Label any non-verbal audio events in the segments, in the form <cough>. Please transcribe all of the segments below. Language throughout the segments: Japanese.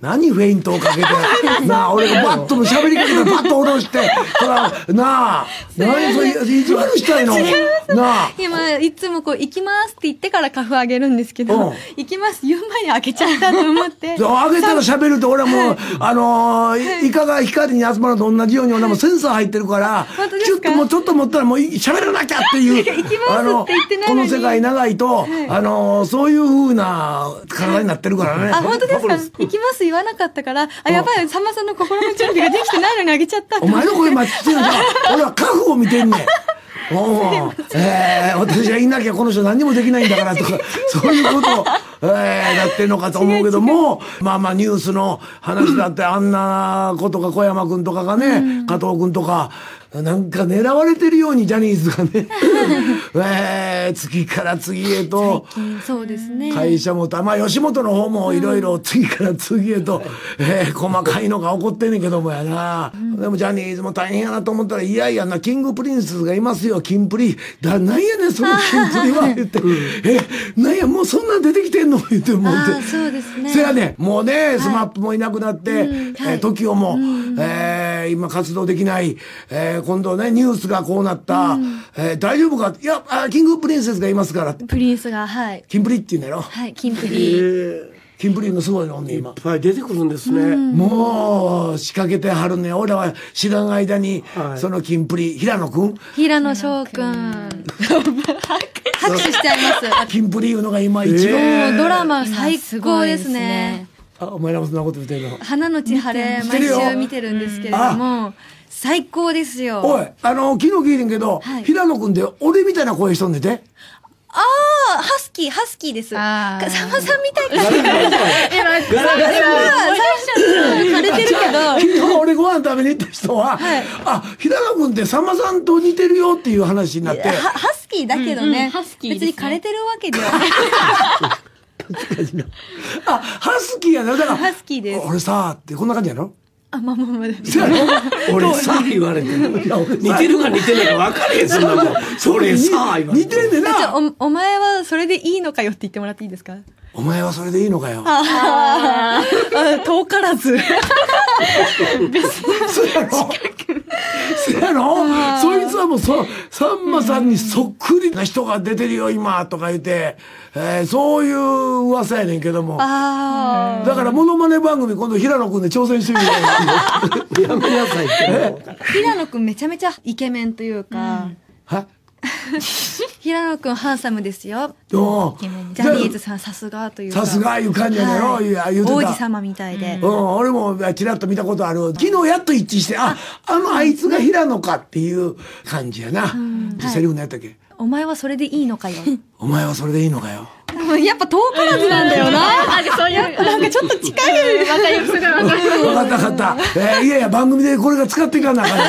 何フェイントをかけて、<laughs> なあ、俺がバッと喋りかけたらバッと下ろして、ほら、なあ、何それ、意地悪したいのなあ。今、いつもこう、行きますって言ってからカフあげるんですけうん。ど、行きます言う前に開けちゃったと思って。<laughs> そう上げたら喋ると俺はもう、あのー、イカが光に集まるのと同じように俺もセンサー入ってるから本当で、キュッすかともうちょっと持ったらもう喋らなきゃっていう、<laughs> あの、この世界長いと、あのー、そういう風な体になってるからね。あ、本当ですか？行きます言わなかったから、あ、やばい、さんまさんの心の準備ができてないのにあげちゃった。お前の声待ってるじゃん。俺はカフを見てんねん。<laughs> おうえー、私がいなきゃこの人何にもできないんだからとか、<laughs> そういうことを、えー、やってんのかと思うけども、まあまあニュースの話だってあんなことが小山くんとかがね、加藤くんとか、なんか狙われてるようにジャニーズがね、<laughs> えー、次から次へと、うんそうですね。会社もた、まあ吉本の方もいろいろ次から次へと、えー細かいのが起こってんねんけどもやな。でもジャニーズも大変やなと思ったら、いやいやな、キングプリンスがいますよ、キンプリ。だ、なんやねん、そのキンプリは、言って。え、なんや、もうそんなん出てきてんの？言って思って。そうですね。そやね、もうね、スマップもいなくなって、えーはい。TOKIO も、えー今活動できない、えー今度ね、ニュースがこうなった、えー大丈夫か？いや、あキングプリンセスがいますから。プリンスが、はい。キンプリって言うんだよ。はい、キンプえリ。ーキンプリのすごいのね、今いっ。ぱい出てくるんですね。もう仕掛けてはるね。俺らは知らん間に、はいそのキンプリ、平野くん平野紫耀くん。拍手しちゃいます。<laughs> キンプリいうのが今一番、えもうドラマ最高ですね。あ、お前らもそんなこと言ってるの。花のち晴れ、毎週見てるんですけれども、最高ですよ。おい、あの、昨日聞いてんけど、はい平野くんで俺みたいな声しとんでて。ああ、ハスキー、ハスキーです。さんまさんみたいかな。ガラガラ枯れてるけど。昨日俺ご飯食べに行った人は、あ、平野くんってさんまさんと似てるよっていう話になって、はハスキーだけどね、うんうんハスキー別に枯れてるわけではあ、ハスキーやな。だから、ハスキーです俺さ、ってこんな感じやろあまあまあまあ <laughs> 俺さあ言われてる。似てるか似てないか分かれへん、そんなもん。それさあ言われ似てる。てんねんな。じゃあおお前はそれでいいのかよって言ってもらっていいですか？お前はそれでいいのかよ。ああ遠からず <laughs> そうやろそうやろ？そいつはもうそ、さんまさんにそっくりな人が出てるよ、今、とか言って、えーそういう噂やねんけども。あだから、モノマネ番組今度平野くんで挑戦してみる <laughs> やめなさいって平野くんめちゃめちゃイケメンというか、は？<laughs> 平野くんハンサムですよ。ジャニーズさんさすがという。かさすがいう感じやねんろはい。王子様みたいで、うん、俺もちらっと見たことある。昨日やっと一致して、あ、あのあいつが平野かっていう感じやな。セリフのやったっけ？お前はそれでいいのかよ。<laughs> お前はそれでいいのかよ。やっぱ遠からずなんだよなあ、でそういう。なんかちょっと近い。わかります。わかった分かった。えーいやいや、番組でこれが使っていかなあかんね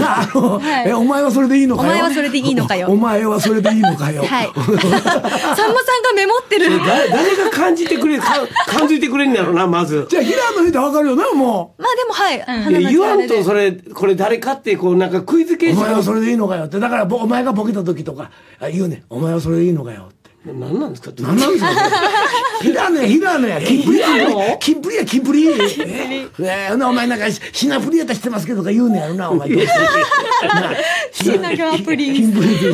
なあの、えお前はそれでいいのかよ？お前はそれでいいのかよおお前はそれでいいのかよ？はい <laughs> さんまさんがメモってる誰誰が感じてくれ、か感じてくれんやろな、まず。じゃあ、平野言うて分かるよな、もまあでもはい、いや言わんと、れそれ、これ誰かって、こう、なんかクイズう。形式お前はそれでいいのかよって。だから、ぼお前がボケた時とか、あ言うねん。お前はそれでいいのかよって。何なんですか？何なんですか？平野や、平野や。キンプリや。キンプリや、キンプリ。ええほなお前なんか、シナプリやったら知ってますけどとか言うねんやろな、お前。シナガープリンスキンプリで。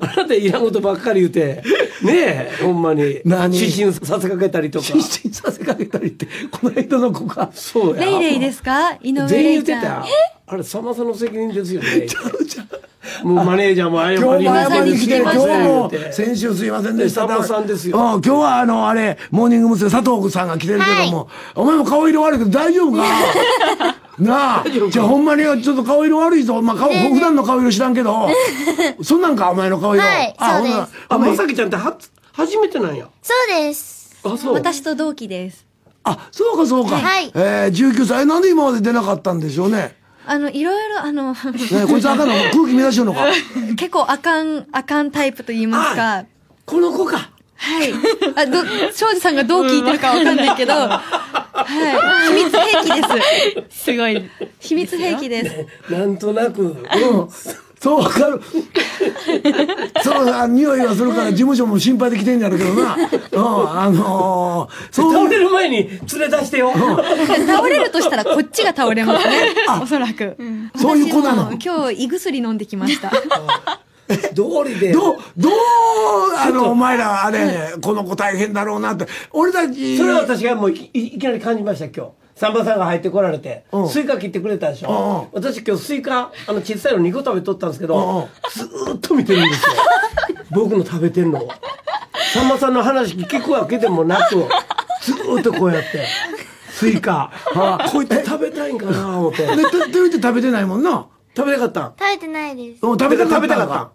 あなたいらんことばっかり言うて、ねえ、ほんまに。何？失神させかけたりとか。<laughs> 失神させかけたりって、この間の子が。そうや。レイレイですか？井上全員レイちゃん言ってた。あれ、さんまさんの責任ですよね。<laughs> ちゃうちゃうもうマネージャーも謝り今日も謝りに来て、今日も先週すいませんでした。さんまさんですようん、今日はあの、あれ、モーニング娘。佐藤さんが来てるけども、お前も顔色悪いけど大丈夫か？<laughs> なあ。じゃあほんまにちょっと顔色悪いぞ。まあ顔、普段の顔色知らんけど、<laughs> そんなんかお前の顔色？はいあ、ほんならあ、まさきちゃんっては、初めてなんや。そうです。あ、そう。私と同期ですあ、そうかそうか。はいえー、19歳。えなんで今まで出なかったんでしょうね。あのいろいろあのね、こいつあかんの空気乱しようのか？<laughs> 結構あかんあかんタイプと言いますかこの子か。はい。あ、ど、庄司さんがどう聞いてるかわかんないけど、はい。秘密兵器です。すごい。秘密兵器です。<laughs> なんとなく。うん。そうわかる。<laughs> そう、あ匂いがするから事務所も心配で来てんやろうけどな。<laughs> うん、あのー、そう倒れる前に連れ出してよ。倒れるとしたらこっちが倒れますね。おそらく。そういう子なの今日胃薬飲んできました。<laughs> 道理で。どう、どう、あの、お前ら、あれ、この子大変だろうなって。俺たち、それは私がもういいいきなり感じました今日。さんまさんが入ってこられてうん、スイカ切ってくれたでしょ。私今日スイカ、あの小さいの2個食べとったんですけど、ずーっと見てるんですよ。<laughs> 僕の食べてんのを。さんまさんの話聞くわけでもなく、ずーっとこうやって、スイカ。こいつ食べたいんかな思って。で、て、て食べてないもんな？食べたかった？ん食べてないです。うん食べたかった食べたかった？んは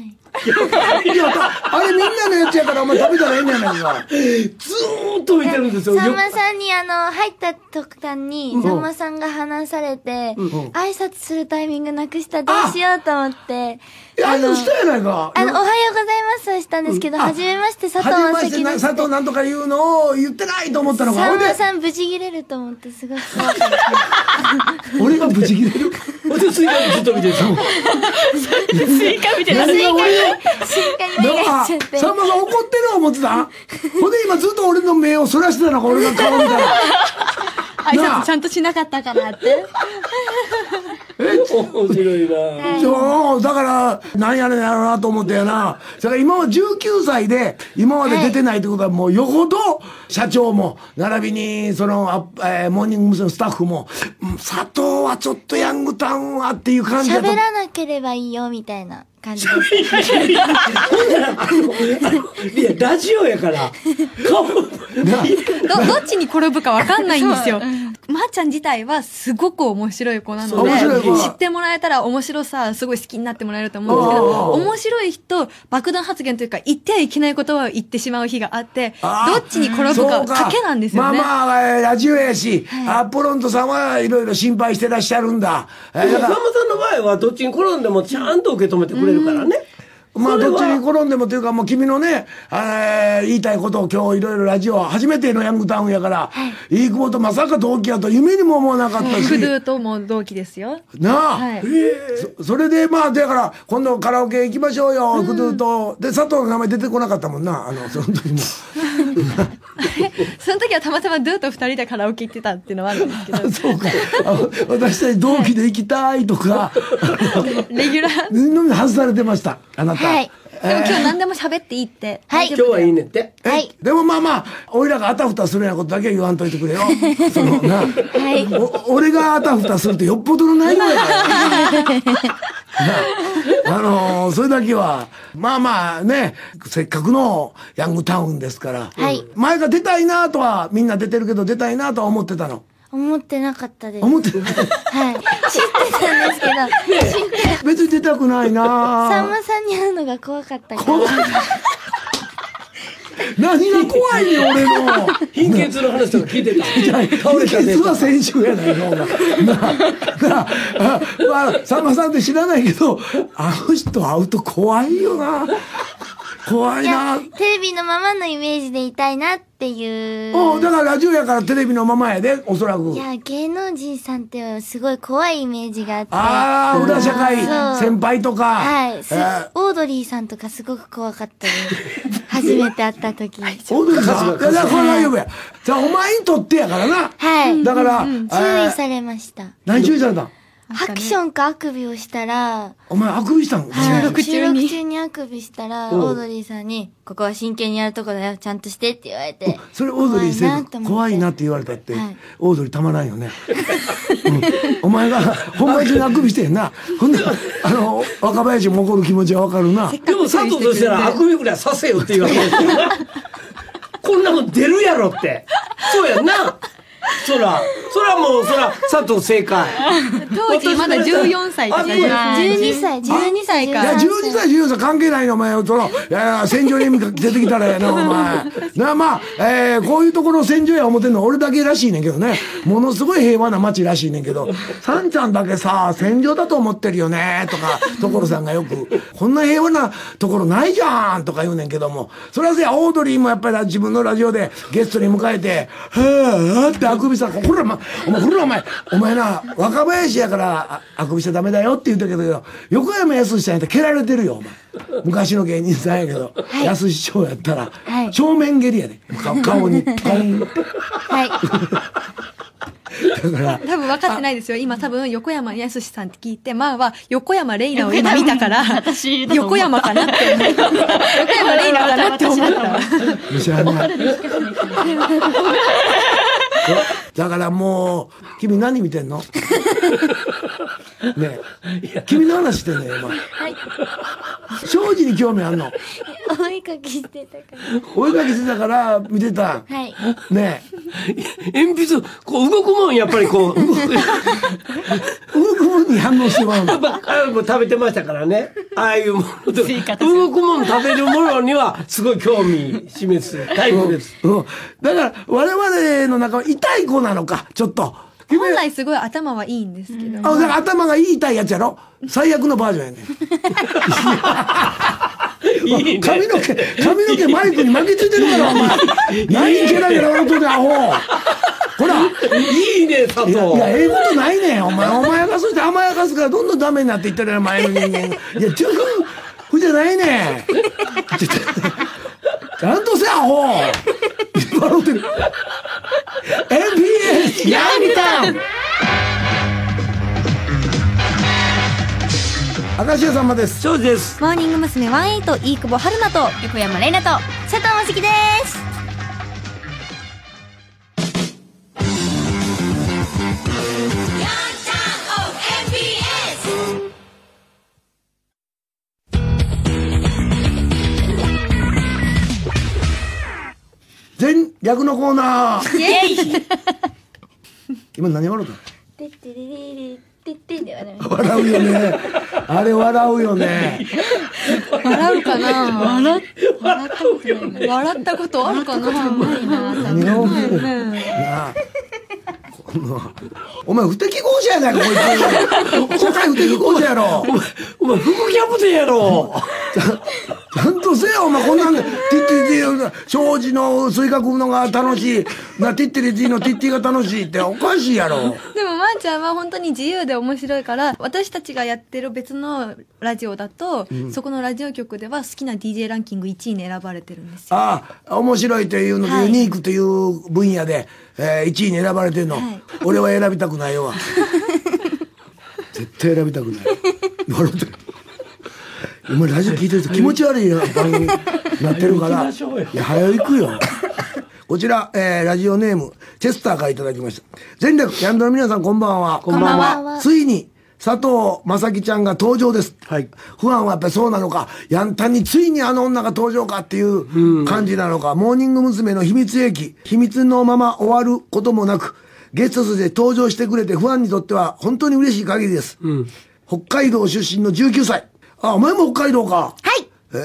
い。いや、たあれみんなのやつやからお前食べたらええんやないか。ずーっと見てるんですよ。さんよまさんにあの、入った途端に、さんまさんが話されて、挨拶するタイミングなくしたどうしようと思って、あの、したやないか。あの、おはようございますはしたんですけど、はじめまして、佐はじめま藤してな、正樹です。佐藤なんとか言うのを言ってないと思ったのが、ささん無事切れると思って、すごい。俺がブチ切れる？俺スイカずっと見てる。スイカみたいな。スイカに、スイカに目がいあっちゃって。さんまさん怒ってる思ってた？ほんで今ずっと俺の目をそらしてたのか、俺が顔見たら。挨拶ちゃんとしなかったからって。面白いな。そう、だから、なんやねんやろうなと思ってやな。だから今は19歳で、今まで出てないってことはもうよほど、社長も、並びに、その、あえーモーニング娘。のスタッフも、うん佐藤はちょっとヤングタウンはっていう感じだと。喋らなければいいよ、みたいな感じです。いや、ラジオやから。顔、ど、どっちに転ぶかわかんないんですよ。まー、ちゃん自体はすごく面白い子なのそう面白い子で、知ってもらえたら面白さすごい好きになってもらえると思うんですけど、面白い人、爆弾発言というか言ってはいけない言葉を言ってしまう日があって、どっちに転ぶか賭けなんですよね。まあまあ、えーラジオやし、アポロントさんはいろいろ心配してらっしゃるんだ。えまさんの場合はどっちに転んでもちゃんと受け止めてくれるからね。まあ、どっちに転んでもというか、もう君のね、えー言いたいことを今日いろいろラジオ、初めてのヤングタウンやから、いい久保とまさか同期やと夢にも思わなかったし、クドゥとも同期ですよ。なあ、はい。そそれでまあ、だから、今度カラオケ行きましょうよ、クドゥと。で、佐藤の名前出てこなかったもんな、あの、その時も。その時はたまたまドゥと二人でカラオケ行ってたっていうのはあるんですけど、そうか。あ私たち同期で行きたいとか、レギュラー。外されてました、あなた。はいでも今日何でも喋っていいって。はい今日はいいねって。えはいでもまあまあ、俺らがあたふたするようなことだけは言わんといてくれよ。<laughs> そのな、はい。お俺があたふたするってよっぽどの内容やから。<laughs> なあのーそれだけは、まあまあね、せっかくのヤングタウンですから。はい前が出たいなとは、みんな出てるけど出たいなとは思ってたの。思ってなかったです。思ってない。はい。知ってたんですけど、知って、別に出たくないなさんまさんに会うのが怖かったから。何が怖いねん俺の。貧血の話とか聞いてた。倒れたね実は先週やないのが。なあ、なあ、あまあ、さんまさんって知らないけど、あの人会うと怖いよな。怖いいやな。、テレビのままのイメージでいたいなっていう。おうだからラジオやからテレビのままやで、おそらくい。や、芸能人さんってすごい怖いイメージがあって。ああ、裏社会先輩とか。はい。すえーオードリーさんとかすごく怖かったです。初めて会った時。<laughs> オードリーさんいや、だからこれ大丈夫や。じゃあ、お前にとってやからな。はい。だから、注あー意されました。何注意されたん？ハクションかあくびをしたら、お前、あくびしたんはい収録中に収録中にあくびしたら、うんオードリーさんに、ここは真剣にやるとこだよ、ちゃんとしてって言われて。それオードリーせ怖いなと思って怖いなって言われたって、はいオードリーたまらんよね。うんお前が本番中にあくびしてんな。ほんで、あの、若林も怒る気持ちはわかるな。でも佐藤としたらあくびぐらいさせよって言われてるこんなもん出るやろって。そうやんな。そら、そらもう、そら、佐藤正解。当時まだ14歳とかじゃない12歳、12歳いいや、か。12歳、14歳関係ないの、お前。その、いやいや、戦場に出てきたらやな、お前。<laughs> な、まあ、えー、こういうところ戦場や思ってんの俺だけらしいねんけどね。ものすごい平和な街らしいねんけど、さんちゃんだけさ、戦場だと思ってるよね、とか、所さんがよく、こんな平和なところないじゃん、とか言うねんけども。それはせや、オードリーもやっぱり自分のラジオでゲストに迎えて、はぁ、ってあくびしたら、ま、お前、古お前、お前な、若林やからあくびしちゃダメだよって言ったけど、横山やすしさんやったら蹴られてるよ、お前。昔の芸人さんやけど、やすし師匠やったら、はい正面蹴りやで、顔顔に。顔に。はい。だから、多分分かってないですよ。今多分横山やすしさんって聞いて、まあは横山レイナを今見たから、横山かなって。横山レイナかなって思った。だからもう、君何見てんの？ねえ。君の話してんねん、お前。庄司に興味あんの？お絵かきしてたから。お絵かきしてたから見てたん？はい。ね鉛筆、こう動くもん、やっぱりこう、動く。え。動くもんに反応してまうの。ばっかりも食べてましたからね。ああいうものと動くもん食べるものには、すごい興味示すタイプです。うん。だから、我々の中は痛い子なのか、ちょっと。君本来すごい頭はいいんですけど。あ、だから頭がいい痛いやつやろ？最悪のバージョンやねん。いいね。髪の毛、髪の毛マイクに巻きついてるから、お前。何ケラケラ笑うとんねん、アホ。ほら。いいね、佐藤。いや、いや、ええことないねん、お前。お前やかそして甘やかすからどんどんダメになっていってるやん、前の人間が。いや、ちゅうふじゃないねん。<laughs> ちゃんとせ、アホ。笑ってる。NPS ヤングタウン明石家さんまです。庄司です。モーニング娘。18、飯久保春菜と、横山レイナと、佐藤まさきです。全略のコーナー。イェイ。今何笑うた笑うよね。あれ笑うよね。笑うかな。笑笑ったことあるかな。なあこのお前不適合者やないかこいつ。社会不適合者やろ。お前、副キャプテンやろ。ちゃんちゃんとせよお前こんなんでティッティティ庄司のスイカ食うのが楽しい。なティッティティのティッティが楽しいっておかしいやろ。でもまーちゃんは本当に自由で面白いから私たちがやってる別のラジオだと、そこのラジオ局では好きな DJ ランキング1位に選ばれてるんですよ。ああ面白いというので、はい。ユニークという分野で、えー、1位に選ばれてんの、はい。俺は選びたくないわ。<laughs> 絶対選びたくない。笑ってる。お前ラジオ聞いてると気持ち悪い <laughs> 番組になってるから。いや早行くよ。こちら、えーラジオネームチェスターからいただきました全力ヤンドの皆さんこんばんはこんばんはついに佐藤正樹ちゃんが登場です。はい不安はやっぱりそうなのか、ヤンタンについにあの女が登場かっていう感じなのか、モーニング娘。の秘密兵器、秘密のまま終わることもなく、ゲストとして登場してくれて不安にとっては本当に嬉しい限りです。北海道出身の19歳。あ、お前も北海道か。はい。え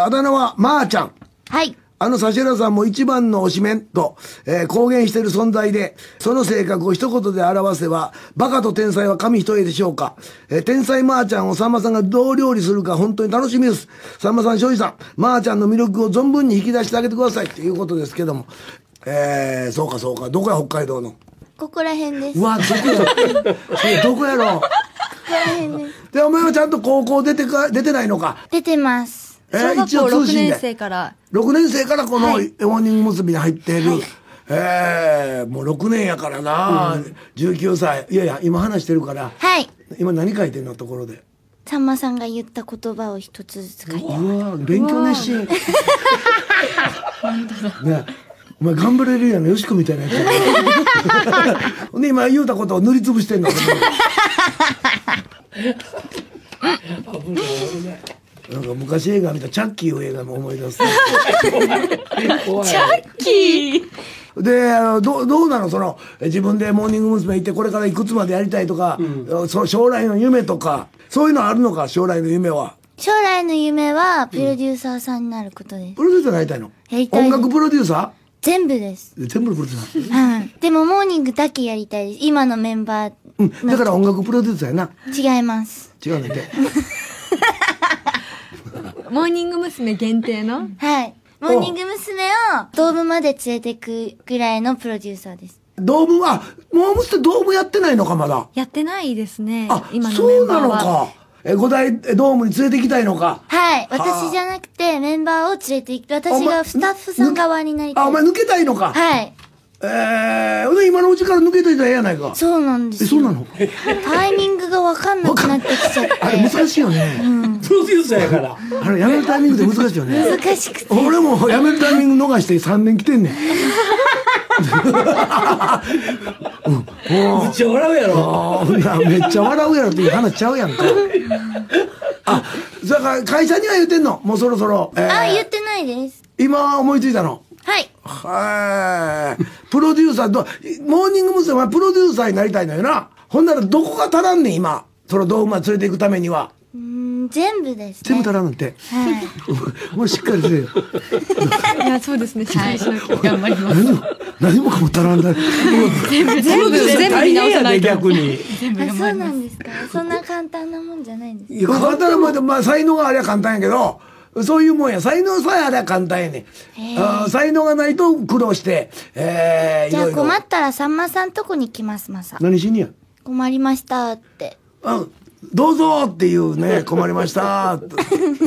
ー、あだ名はまーちゃん。はい。あの指原さんも一番の推しメンと、えー公言している存在で、その性格を一言で表せば、バカと天才は紙一重でしょうか。えー天才まーちゃんをさんまさんがどう料理するか本当に楽しみです。さんまさん、庄司さん、まーちゃんの魅力を存分に引き出してあげてくださいっていうことですけども。えー、そうかそうか。どこや北海道の？ここら辺です。うわ、どこや。そ <laughs> れどこやろ？ここら辺です。で、お前はちゃんと高校出てか、出てないのか？出てます。え小学校6年生で。から。6年生からこのモはい。ーニング娘。に入っている、えー、もう6年やからな、19歳。いやいや今話してるから。はい。今何書いてんのところで。さんまさんが言った言葉を一つずつ書いて。うわ勉強熱心。<laughs> ね。お前頑張れるやん。のよしこみたいなやつや。なほんで今言うたことを塗りつぶしてんの。<laughs> なんか昔映画見たチャッキーを映画も思い出す。怖い。キー。であのどうどうなの？そのえ自分でモーニング娘。行ってこれからいくつまでやりたいとか、そ将来の夢とかそういうのあるのか？将来の夢は。将来の夢は、プロデューサーさんになることです。プロデューサーになりたいの？やりたいです。音楽プロデューサ全部です。ー全部のプロデューサー、はい。でも、モーニングだけやりたいです。今のメンバーうん、だから音楽プロデューサーやな。違います。違うねんて <laughs> モーニング娘。限定の？はい。モーニング娘。をドームまで連れてくぐらいのプロデューサーです。ドーム、あ、モームスってドームやってないのか、まだ？やってないですねあ、今のそうなのメンバーはか。え、五大ドームに連れて行きたいのか？はい。私じゃなくて、メンバーを連れて行く。私がスタッフさん側になりたい。あ、お前抜けたいのか？はい。えー、今のうちから抜けといたらええやないか。そうなんですえ、よ。そうなの？タイミングがわかんなくなってきちゃって。あれ難しいよね。プロデューサーやから。あれ、やめるタイミングって難しいよね。難しくて。俺も辞めるタイミング逃して3年来てんねん。<laughs> むっちゃ笑うやろ。あーめっちゃ笑うやろっていう話ちゃうやんか。あ、だから会社には言ってんの？もうそろそろ。えーあ、言ってないです。今思いついたの？はい。はい。プロデューサーと、モーニング娘。はプロデューサーになりたいのよな。ほんならどこが足らんねん、今。そのドームまで連れて行くためには。うーん、全部ですね。全部足らんのって。はい。<laughs> もうしっかりせよ。<laughs> いやそうですねしっかりしなきゃ頑張ります。何も、何もかも足らんだ。全部全部見大変やで、直さないと逆に。全部あ、そう。なんですか。そんな簡単なもんじゃないんです。いや、簡単なもんで、まあ、才能がありゃ簡単やけど、そういうもんや。才能さえありゃ簡単やねん。あー才能がないと苦労して、えー、じゃあ。困ったらさんまさんとこに来ます、まさ。何しにや？困りましたって。うん。どうぞっていうね、<laughs> 困りました。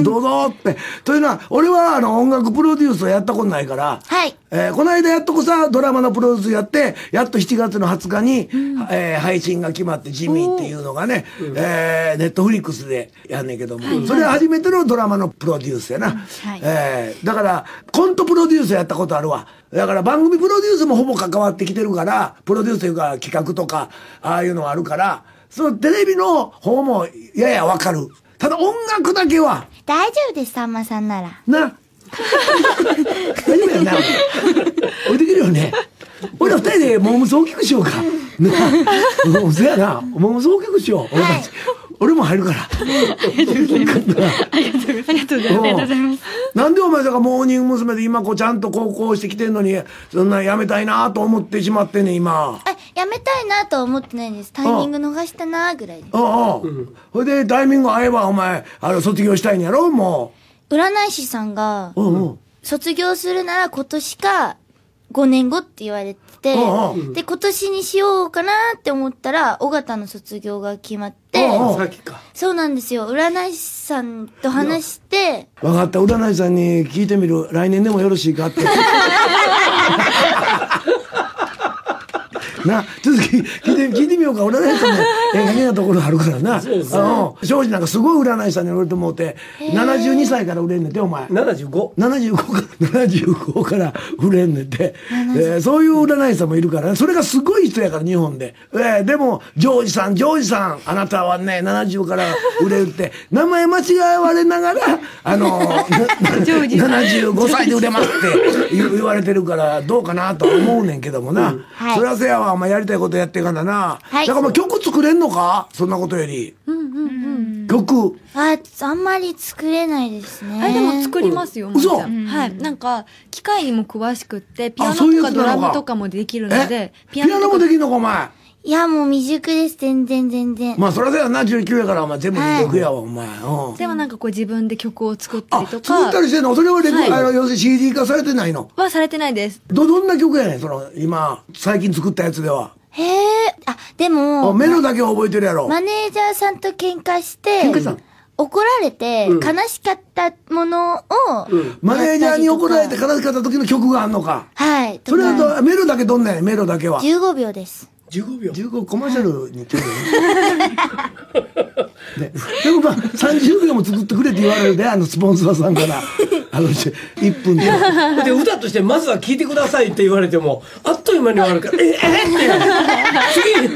どうぞって。というのは、俺はあの音楽プロデュースをやったことないから、はい。えーこの間やっとこさ、ドラマのプロデュースやって、やっと7月の20日に、えー配信が決まって、ジミーっていうのがね、えーネットフリックスでやんねんけども、それは初めてのドラマのプロデュースやな。はいえーだから、コントプロデュースやったことあるわ。だから番組プロデュースもほぼ関わってきてるから、プロデュースというか企画とか、ああいうのがあるから、そのテレビの方もややわかる。ただ音楽だけは、大丈夫です、さんまさんなら。な。大丈夫やな。置いてけるよね。俺ら二人でモームス大きくしようか。な。もうそやな。モームス大きくしよう。俺たち。俺も入るから。ありがとうございますなんでお前だからモーニング娘。で今こうちゃんと高校してきてんのに、そんなやめたいなと思ってしまってんねん、今。あ、やめたいなとは思ってないです。タイミング逃したなぐらいです。ああ。ほいでタイミング合えばお前、あの、卒業したいんやろも占い師さんが、う。うんうん。卒業するなら今年か5年後って言われてで、今年にしようかなって思ったら、尾形の卒業が決まって。そうなんですよ。占い師さんと話して、分かった。占い師さんに聞いてみる。来年でもよろしいかって。<laughs> な、ちょっと聞いて、聞いてみようか。占い師さんも、<laughs> ええ、変なところあるからな。そうそううん。庄司なんかすごい占い師さんに売れてもうて、72歳から売れんねんて、お前。75。75から、75から売れんねんて。えーそういう占い師さんもいるからね。それがすごい人やから、日本で。えーでも、ジョージさん、ジョージさん、あなたはね、70から売れるって、名前間違われながら、あのー、ジョージさん75歳で売れますって言言われてるから、どうかなとは思うねんけどもな。はいそりゃせやわ、お前やりたいことやっていかなな。はいだからお前曲作れんのか？そんなことより。曲。あ、あんまり作れないですね。あれでも作りますよ、も嘘ちゃんはい。なんか、機械にも詳しくって、ピアノとかドラムとかもできるのえ？で、ピアノもできんのか、お前？いや、もう未熟です。全然全然。まあ、そりゃせやな、19やから、お前全部未読やわ、お前。うん。でもなんかこう自分で曲を作ったありと、作ったかりしてんの？それはレコ、はいあの、要するに CD 化されてないの？はされてないです。ど、どんな曲やねん、その、今、最近作ったやつでは。へえ。あ、であも、メロだけは覚えてるやろ。マネージャーさんと喧嘩して、喧嘩した？の怒られて、悲しかったものを、マネージャーに怒られて悲しかった時の曲があんのか。はい。それはメロだけどんなんやメロだけは。15秒です。15秒。15コマーシャルにちょうどいい <laughs> ね。でもまあ、30秒も作ってくれって言われるで、あの、スポンサーさんから。あの、1分で。で、歌として、まずは聴いてくださいって言われても、あっという間に終わるから、え、えって。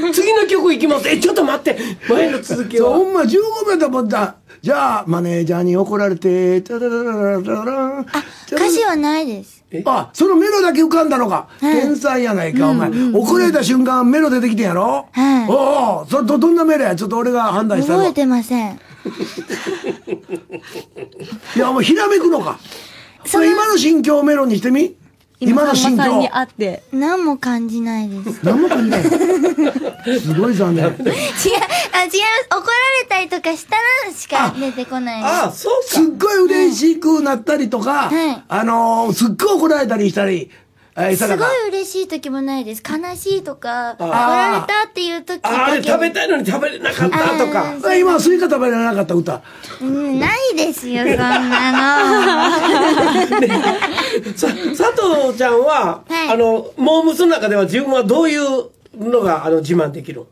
次、次の曲いきます。え、ちょっと待って。前の続きそう、は。ほんま15秒だもんだ。じゃあ、マネージャーに怒られて、タララララララン。あ、歌詞はないです。あ、そのメロだけ浮かんだのか。天才やないか、お前。怒られた瞬間、メロ出てきてんやろ？はいおお、それど、どんなメロやちょっと俺が判断したの。覚えてません。<laughs> いや、もうひらめくのか。それ今の心境をメロにしてみ今の心境に。会って。何も感じないです。何も感じない。<laughs> すごい残念。違う、あ、違います。怒られたりとかしたらしか出てこないです。ああ、そうすっごい嬉しくなったりとか、はいあのーすっごい怒られたりしたり、えー、すごい嬉しい時もないです。悲しいとか、怒あられたっていう時だけ。ああれ食べたいのに食べれなかったとか。今スイカ食べられなかった歌。うん、ないですよ、<laughs> そんなの。さ佐藤ちゃんは、はい。あのモームスの中では自分はどういうのがあの自慢できる？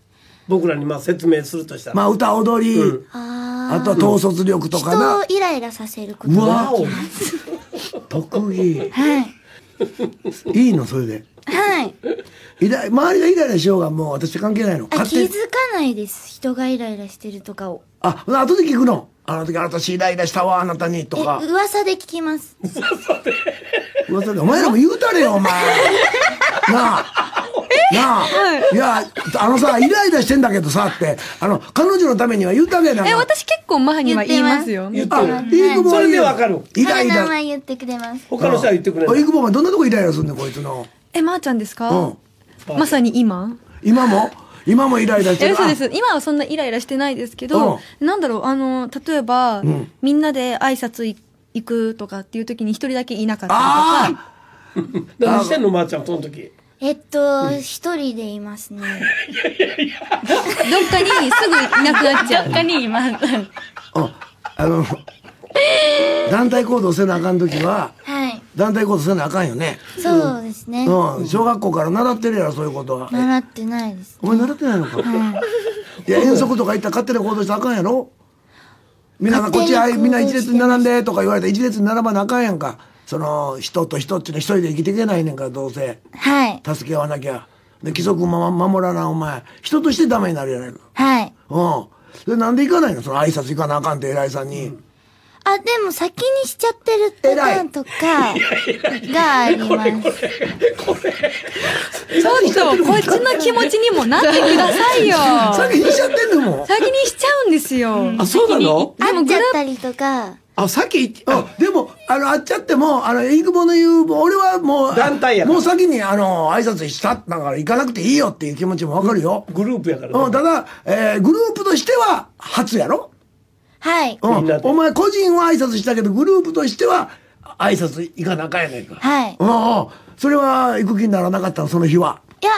僕らにまあ説明するとしたら、まあ歌踊り、うん。ああとは統率力とか人なをイライラさせることうがわお。<laughs> 特技。はい。いいのそれで。はい。イラ周りがイライラしようがもう私関係ないの。あ、勝手に。気づかないです。人がイライラしてるとかを。あ後で聞くの。あの時あなたイライラしたわあなたにとえ、か噂で聞きます。噂で。お前らも言うたれよお前。なあなあ、い、やあのさイライラしてんだけどさってあの彼女のためには言うたげな。え、私結構前には言いますよ。あ言ってる。イグボそれでわかる。イライラ。彼名前言ってくれます。他の人は言ってくれなイグボはどんなとこイライラすんねんこいつの。え、まーちゃんですか？うん。まさに今？今も？今もイライラしてえ、る嘘です。今はそんなイライラしてないですけど、なんだろう、あの、例えば、ん。みんなで挨拶い行くとかっていう時に一人だけいなかったありとか、あ <laughs> 何してんのまーちゃんその時えっと、一人でいますね。どっかにすぐいなくなっちゃう。他にいます。ああの団体行動せなあかん時ははい。団体行動せなあかんよねそうですね。うん小学校から習ってるやろそういうことは習ってないです。お前習ってないのかいや遠足とか行ったら勝手な行動したらあかんやろみんながこっち勝手にはいみんな一列に並んでとか言われたら一列に並ばなあかんやんかその人と人っていうのは一人で生きていけないねんからどうせ。はい。助け合わなきゃ。で規則も守らなお前。人としてダメになるやないかはい。うん。でなんで行かないの？その挨拶行かなあかんって偉いさんに、あ、でも先にしちゃってるパターンとかがあります。ちょっと、こっちの気持ちにもなってくださいよ。<laughs> 先にしちゃってんのもん先にしちゃうんですよ。あそうなの？会っちゃったりとか、あさっきあでも、あの、あっちゃっても、あの、インクボの言う、俺はもう、団体やもう先に、あの、挨拶した、だから行かなくていいよっていう気持ちもわかるよ。グループやからねうん、ただ、えーグループとしては、初やろ？はい。うんお前個人は挨拶したけど、グループとしては、挨拶行かなあかんやないか。はい。うんうん。それは、行く気にならなかったの、その日は？いや、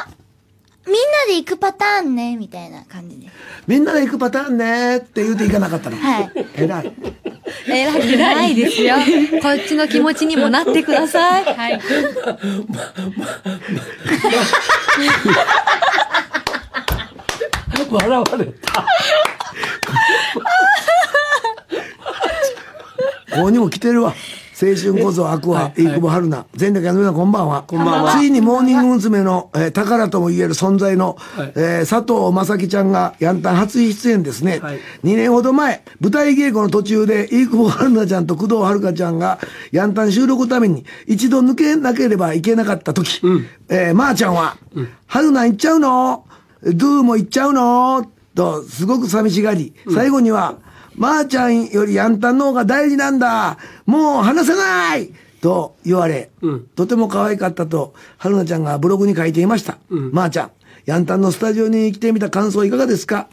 みんなで行くパターンね、みたいな感じで。みんなで行くパターンねって言うて行かなかったの。はい。偉い。偉くないですよ。こっちの気持ちにもなってください。はい。笑われた <laughs> ここにも来てるわ。青春こそ悪は、飯久保春菜。全力やの皆さんこんばんは。こんばんはついにモーニング娘。の、えー宝とも言える存在の、はいえー佐藤正樹ちゃんがヤンタン初出演ですね。はい2年ほど前、舞台稽古の途中で、飯久保春菜ちゃんと工藤遥ちゃんが、ヤンタン収録のために一度抜けなければいけなかった時、えーまー、ちゃんは、春菜行っちゃうの？ドゥーも行っちゃうの？と、すごく寂しがり、最後には、まー、ちゃんよりヤンタンの方が大事なんだもう話せないと言われ、うんとても可愛かったと、春菜ちゃんがブログに書いていました。まー、ちゃん、ヤンタンのスタジオに来てみた感想いかがですか？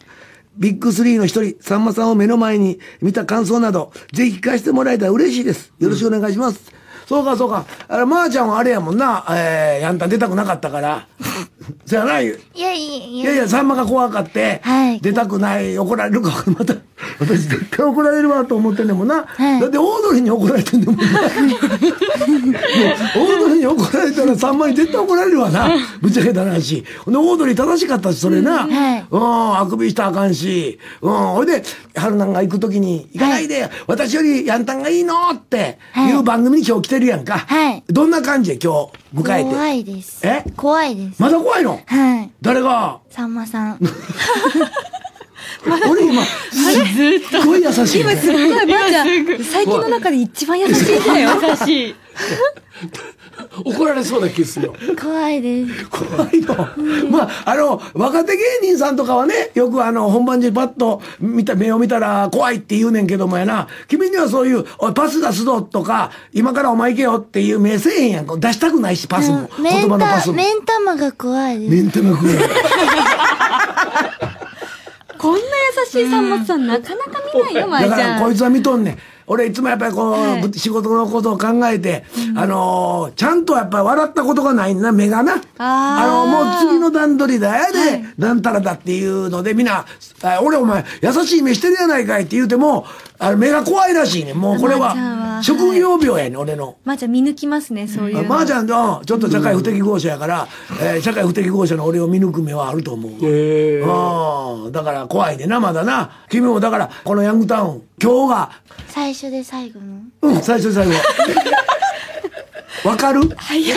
ビッグスリーの一人、さんまさんを目の前に見た感想など、ぜひ聞かせてもらえたら嬉しいです。よろしくお願いします。そうか、そうか。あれ、まー、ちゃんはあれやもんな、えー、ヤンタン出たくなかったから。<laughs> じゃない？いやいやいや。いやさんまが怖かって、はい出たくない、怒られるか、また、私絶対怒られるわと思ってんねんもんな。はいだって、オードリーに怒られてんねんもんな。<laughs> もうオードリーに怒られたら、さんまに絶対怒られるわな。ぶっちゃけた話。ほんで、オードリー正しかったし、それな。はいうん、あくびしたらあかんし。うん、ほいで、春菜が行くときに、行かないで、私よりヤンタンがいいのっていう番組に今日来てるやんか。はいどんな感じで今日迎えて？怖いです。え？怖いです。まだ怖いの？はい。誰が？さんまさん。<laughs> 俺今、すっごい優しい、ね。今すっごい、まーちゃん、最近の中で一番優しいんだよ。優しい。<laughs> 怒られそうな気するよ怖いです。怖いの。まあ、あの、若手芸人さんとかはね、よくあの、本番中パッと見た、目を見たら怖いって言うねんけどもやな、君にはそういう、おい、パス出すぞとか、今からお前行けよっていう目せえへんやんか。出したくないし、パスも。言目ん玉、葉のパスも。目ん玉が怖いです。メンテナクこんな優しいさんまさん、なかなか見ないよ、まだーちゃん。からこいつは見とんねん。俺いつもやっぱりこう、仕事のことを考えて、あのーちゃんとやっぱり笑ったことがないんだな、目がな。あー。の、もう次の段取りだやで、なんたらだっていうので、みんな、あ俺お前、優しい目してるやないかいって言うても、あの目が怖いらしいね。もうこれはは、職業病やね、俺の。まあじゃあ見抜きますね、そういうの。まあちゃんと、ちょっと社会不適合者やから、えー社会不適合者の俺を見抜く目はあると思う。へえうんだから怖いでな、まだな。君もだから、このヤングタウン、今日が、最初で最後のうん、最初で最後。わかる？早い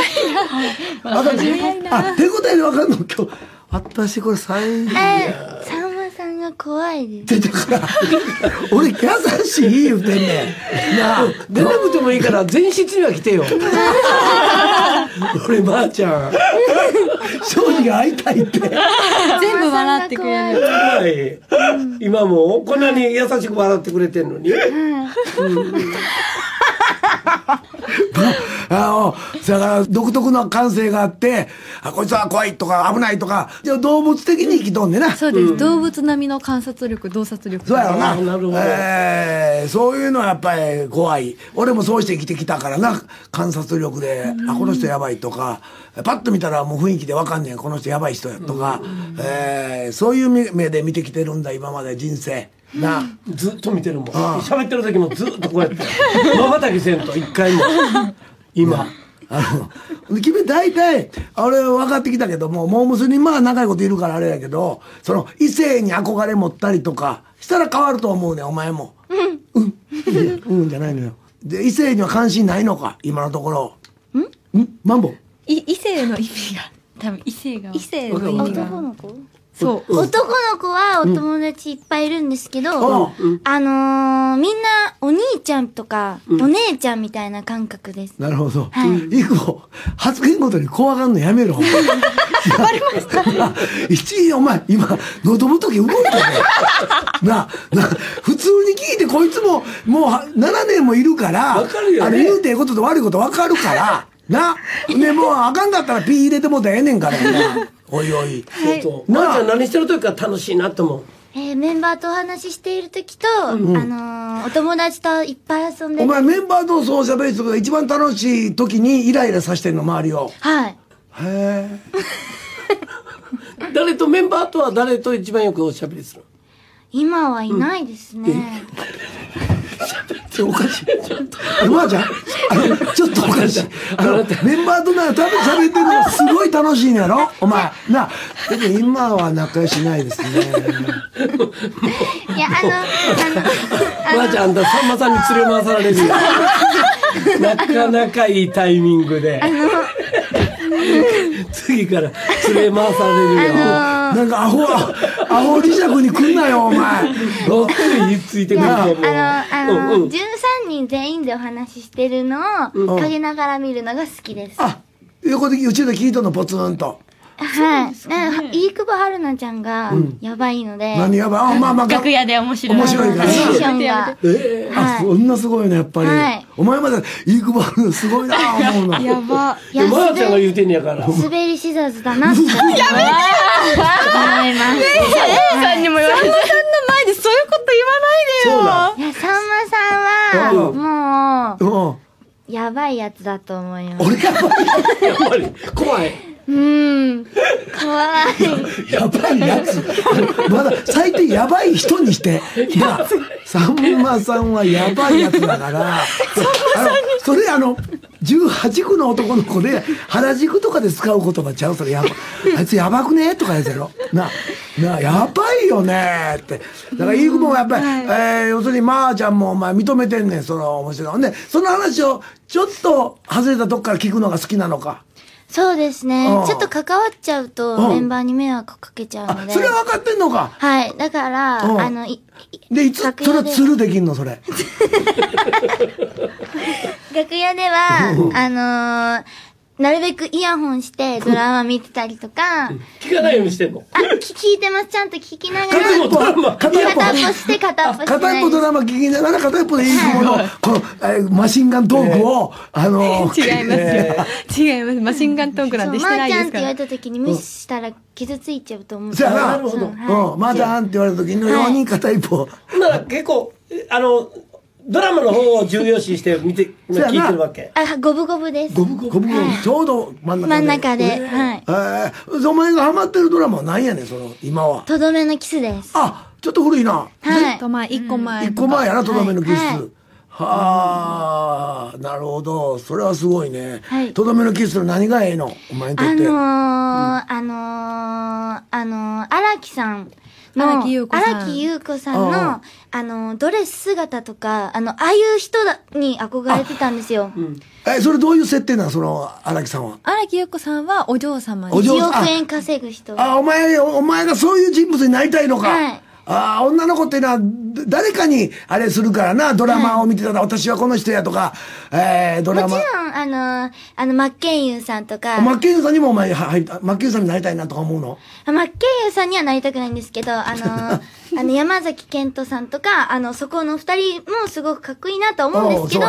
な。わかるあ、手応えでわかるの？今日。私これ最後。えさんまさんが怖いですだから、<laughs> 俺優しい言うてんねん。なあ、出なくてもいいから前室には来てよ。<laughs> 俺ばあちゃん正直会いたいって。全部笑ってくれる。はい。今もこんなに優しく笑ってくれてんのに <laughs> あの、だから独特の感性があって、あ、こいつは怖いとか危ないとか、じゃあ動物的に生きとんねんな。そうです。動物並みの観察力、洞察力。そうやろな。なるほどえーそういうのはやっぱり怖い。俺もそうして生きてきたからな。観察力で、あ、この人やばいとか、パッと見たらもう雰囲気でわかんねん。この人やばい人やとか、えーそういう目目で見てきてるんだ、今まで人生。な。ずっと見てるもん喋ってる時もずっとこうやって <laughs> まばたきせんと一回も <laughs> 今あの、で君大体、俺分かってきたけども、モームスにまあ長いこといるからあれやけど、その異性に憧れ持ったりとか、したら変わると思うねんお前も。うん。うん。いやうんじゃないのよ。で、異性には関心ないのか今のところ。ん？ん？マンボい異性の意味が、多分異性が。異性の意味が。男の子？そう。男の子はお友達いっぱいいるんですけど、うんあのー、みんなお兄ちゃんとか、お姉ちゃんみたいな感覚です。なるほど。はいいくぼ、発言ごとに怖がんのやめろ。わかりました。<laughs> 一位、お前、今、喉仏動いたね。な、な、普通に聞いて、こいつも、もうは、7年もいるから、わかるよねあの、言うてええことと悪いことわかるから、な。で、もう、あかんかったらピー入れてもうたらええねんからな。<laughs> おいおい。そうそうなあちゃん何してる時から楽しいなって思うえーメンバーとお話ししている時と、あのー、お友達といっぱい遊んでる。お前、メンバーとそう喋る人が一番楽しい時にイライラさせてんの、周りを。はい。へえ。<laughs> 誰とメンバーとは誰と一番よくおしゃべりする今はいないですね。ちょおかしい。おばあちゃ？んあの、ちょっとおかしい。あの、メンバーとな、多分喋ってるのがすごい楽しいんやろ？お前。<laughs> な、でも今は仲良しないですね。いや、あの、あの、ばあちゃんあんたさんまさんに連れ回されるよ。<laughs> なかなかいいタイミングで。<laughs> 次から連れ回されるよなんかアホ、アホ磁石に来んなよ、お前。どっかで言いついてくると思うあの、あの、うんうん13人全員でお話ししてるのを、陰ながら見るのが好きです。あ、横でうちで聞いとんの、ポツンと。はい。なんか飯久保春菜ちゃんが、やばいので、何やばい？あ、まあまあ、楽屋で面白い。面白いからテンシな。ョンが。えあ、はいそんなすごいね、やっぱりはい。お前まで、いいくばるのすごいな、思うの。<laughs> やば。えでばあちゃんが言うてんねやから滑り知らずだなって思います。さんにも言われて。さんの前でそういうこと言わないでよ。いや、さんまさんは、もうん。う、やばいやつだと思います。俺がやっぱり怖いうん。怖い。やばいやつ。まだ最低やばい人にして。<laughs> なあ、さんまさんはやばいやつだから。それあの、18区の男の子で原宿とかで使う言葉ちゃう？それやばあいつやばくね？とかやつやろなあなあやばいよねってだからいい子もやっぱり、えー要するにまーちゃんもお前認めてんねんその面白いねその話をちょっと外れたとこから聞くのが好きなのか？そうですね。うん。ちょっと関わっちゃうと、うん。メンバーに迷惑かけちゃうあので。それは分かってんのか。はい。だから、うん。あの、いいでいつそれツルできんのそれ。<laughs> 楽屋では、あのーなるべくイヤホンしてドラマ見てたりとか、<laughs> 聞かないようにしてんの？あ、き聞いてます。ちゃんと聞きながら、片一方ドラマ片一方片っぽして片っぽして片ない一方ドラマ聞きながら片一方でいい子の、この、えーマシンガントークを、あのー、<laughs> 違いますよ。違います。マシンガントークなんてしてまーちゃんないですから。って言われた時に無視したら傷ついちゃうと思う。そうやな。なるほどうん。まーちゃんって言われた時のように片一方。なら結構えあのドラマの方を重要視して見て、<laughs> 聞いてるわけ。あ、五分五分です。ゴブゴブゴブちょうど真ん中で。真ん中で、はい。えー、お前がハマってるドラマは何やねん、その、今は。とどめのキスです。あ、ちょっと古いな。はい。と前、一個前。一個前やな、とどめのキス。はいはあ、なるほど。それはすごいねはい。とどめのキスの何がええの？お前にとって。あのー、あのー、あのー、荒木さんの、荒木優子さん荒木優子さんうんの、あのー、ドレス姿とか、あの、ああいう人だに憧れてたんですよ。え、それどういう設定なの？その、荒木さんは。荒木優子さんはお嬢様でお嬢1さん億円稼ぐ人。あ、お前、おお前がそういう人物になりたいのか。はいああ、女の子っていうのは、だ誰かにあれするからな、ドラマを見てたら、私はこの人やとか、えー、ドラマ。もちろん、あのー、あの、マッケンユーさんとか、マッケンさんにもお前は入った、マッケンさんになりたいなとか思うの？マッケンユーさんにはなりたくないんですけど、あのー、<laughs> あの、山崎賢人さんとか、あの、そこの二人もすごくかっこいいなと思うんですけど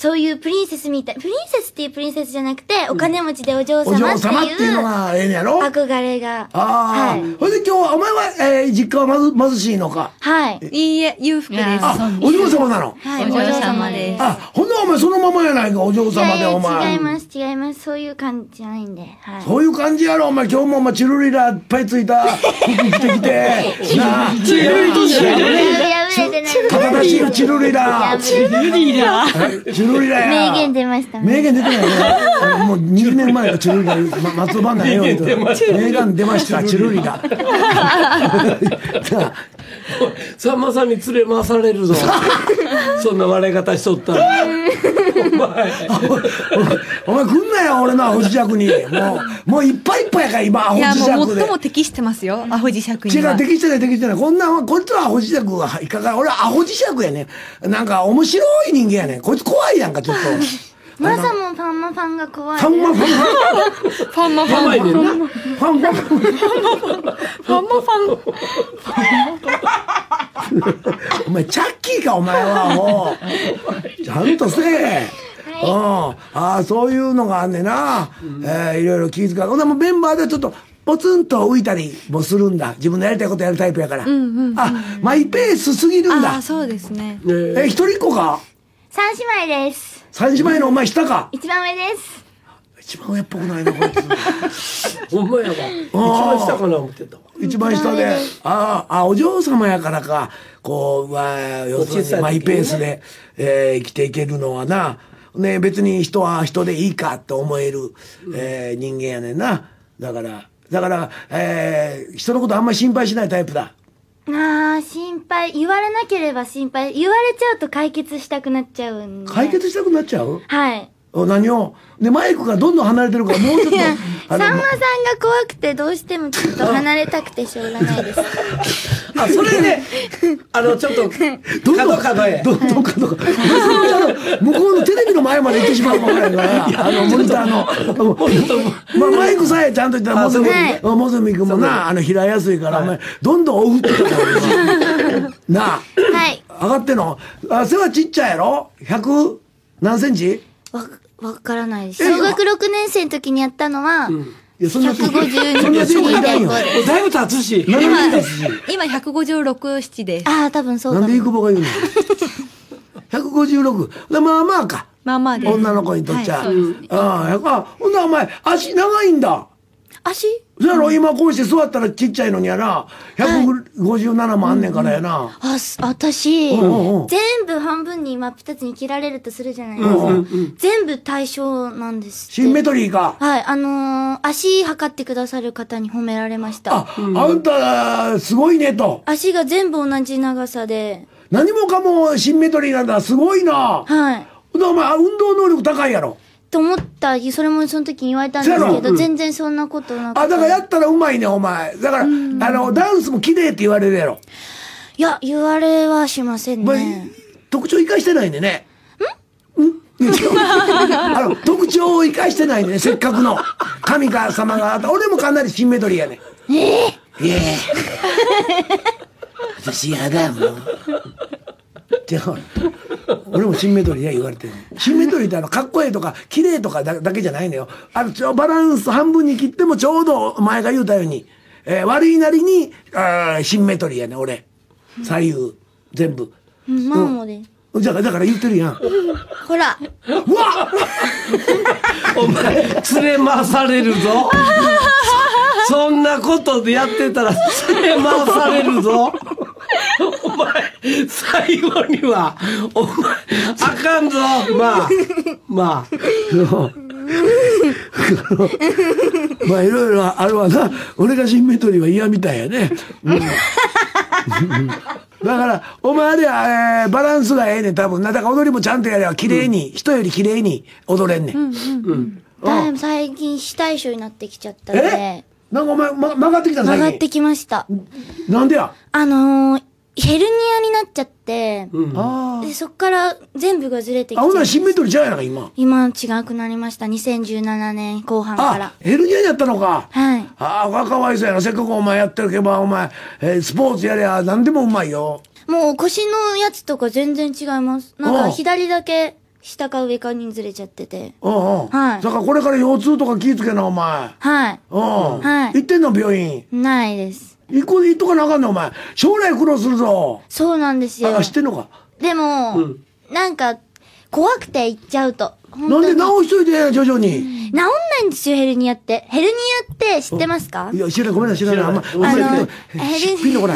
そういうプリンセスみたい、プリンセスっていうプリンセスじゃなくて、お金持ちでお嬢お嬢様って様っていうのいうがええんやろ？憧れが。ああ、はい。それで今日は、お前は、えー、実家はまず貧しいのか？はい。いいえ、裕福です。いやあ、お嬢様なの？はい、お嬢様ですあ、ほんならお前そのままやないか、お嬢様でいやいやお前。違います、違います。そういう感じじゃないんで。はい。そういう感じやろ、お前。今日もお前、チルリラいっぱいついた服着てきて。<laughs> なあ。チルリいやいや、売れてない。肩出しよ、チルリラ。チルリラチルリラや。名言出ましたね。名言出てないね。もう20年前がチルリ松尾バンダよ。名言出ました、チルリラ。<laughs> <laughs> さんまさんに連れ回されるぞ。<laughs> そんな笑い方しとったら。お前。お前来んなよ、俺のアホ磁石に。もう、もういっぱいいっぱいやから、今、アホいや、もう磁石で。最も適してますよ。アホ磁石に違う、は。適してない、適してない。こんな、こいつはアホ磁石はいかが、俺はアホ磁石やねん。なんか面白い人間やねん。こいつ怖いやんか、ちょっと。マサもファンマファンが怖い。ファンマファンファンマファン。怖いねんな。ファンファンファン。ファンマファン。お前、チャッキーか、お前は、もう。ちゃんとせえ。うん。ああ、そういうのがあんねんな。えーいろいろ気遣う。ほんならもうメンバーでちょっと、ポツンと浮いたりもするんだ。自分のやりたいことやるタイプやから。あ、マイペースすぎるんだああ、。そうですね。え、一人っ子か？三姉妹です。三姉妹のお前下か？一番上です。一番上っぽくないな、こいつ。ほんまやわ。一番下かな思ってたわ。一番下で、ああ、あ、お嬢様やからか、こう、まあ、要するにマイペースで、えー生きていけるのはな、ね、別に人は人でいいかって思える、えー人間やねんな。だから、だから、えー人のことあんまり心配しないタイプだ。ああ、心配。言われなければ心配。言われちゃうと解決したくなっちゃうんで。解決したくなっちゃう？はい。お何を？で、マイクがどんどん離れてるから、もうちょっと。さんまさんが怖くてどうしてもちょっと離れたくてしょうがないです。あ、それで、あの、ちょっと、どんどん、角角へ。どんどん角角。向こうのテレビの前まで行ってしまうかもわからあの、モニターの。まあ、マイクさえちゃんと言ったら、モズミはい、モズミ君もな、あの、拾いやすいから、お前、どんどん追うってなあ、はい。上がってんの？あ、背はちっちゃいやろ ?100 何センチ？わ、わからないです。小学6年生の時にやったのは、いや、そんな、152そんなセンチいらんよ。だいぶ経つし。何今今156、7です。ああ、多分そうなんでだ <laughs> なイクボが言うの ?156。まあまあか。まあまあです。女の子にとっちゃ。あ、あ、ほんならお前、足長いんだ。足？そやろ、今こうして座ったらちっちゃいのにやな。157もあんねんからやな。あ、す私、うんうんうん全部半分に真っ二つに切られるとするじゃないですか。全部対象なんです。シンメトリーか。はい、あのー足測ってくださる方に褒められました。あ、あんた、すごいねと。足が全部同じ長さで、何もかもシンメトリーなんだ。すごいな。はい。ほんならお前、運動能力高いやろ。と思った、それもその時に言われたんですけど、そうん全然そんなことなくて。あ、だからやったらうまいね、お前。だから、あの、ダンスも綺麗って言われるやろ。いや、言われはしませんまあね。特徴生かしてないんでね。ん？ん？あの、特徴を生かしてないんでね、せっかくの。神か様があった。俺もかなりシンメトリーやね。ええいや私やだ、もう。違う。俺もシンメトリーや言われてる。シンメトリーってあの、かっこいいとか、綺麗とかだだけじゃないのよ。あの、ちょバランス半分に切ってもちょうど、前が言うたように、えー悪いなりに、あーシンメトリーやね、俺。左右、全部。うんマンモで。じゃあ、だから言ってるやん。ほら。うわお前、連れ回されるぞ。そんなことでやってたら連れ回されるぞ。お前、最後には、お前、あかんぞ。まあ、まあ。まあ、いろいろあるわな。俺がシンメトリーは嫌みたいやね。うんだから、お前あれや、えーバランスがええねん、多分な。だから踊りもちゃんとやれば、綺麗に、人より綺麗に踊れんねん。だいぶ最近死体臭になってきちゃったんえ？で、なんかお前、ま、曲がってきた最近？曲がってきました。なんでや？あのー、ヘルニアになっちゃって、あでそっから全部がずれてきあ。あ、ほんならシンて、メトリーちゃうやないか、今。今違くなりました。2017年後半からあ。、ヘルニアにやったのか。はい。ああ、かわいそうやな。せっかくお前やってるけば、お前、えースポーツやりゃ何でもうまいよ。もう腰のやつとか全然違います。なんか左だけ下か上かにずれちゃってて。うんうん。はいだからこれから腰痛とか気ぃつけな、お前。はい。うん。はい行ってんの、病院？ないです。行こう、行っとかなあかんねん、お前。将来苦労するぞ。そうなんですよあ、。知ってんのか？でも、なんか、怖くて行っちゃうと。本なんで当に直しといて、徐々に？治んないんですよ、ヘルニアって。ヘルニアって知ってますか？いや、知らない、ごめんなさい、知らない。あんま、あんまりあの。ヘルニアは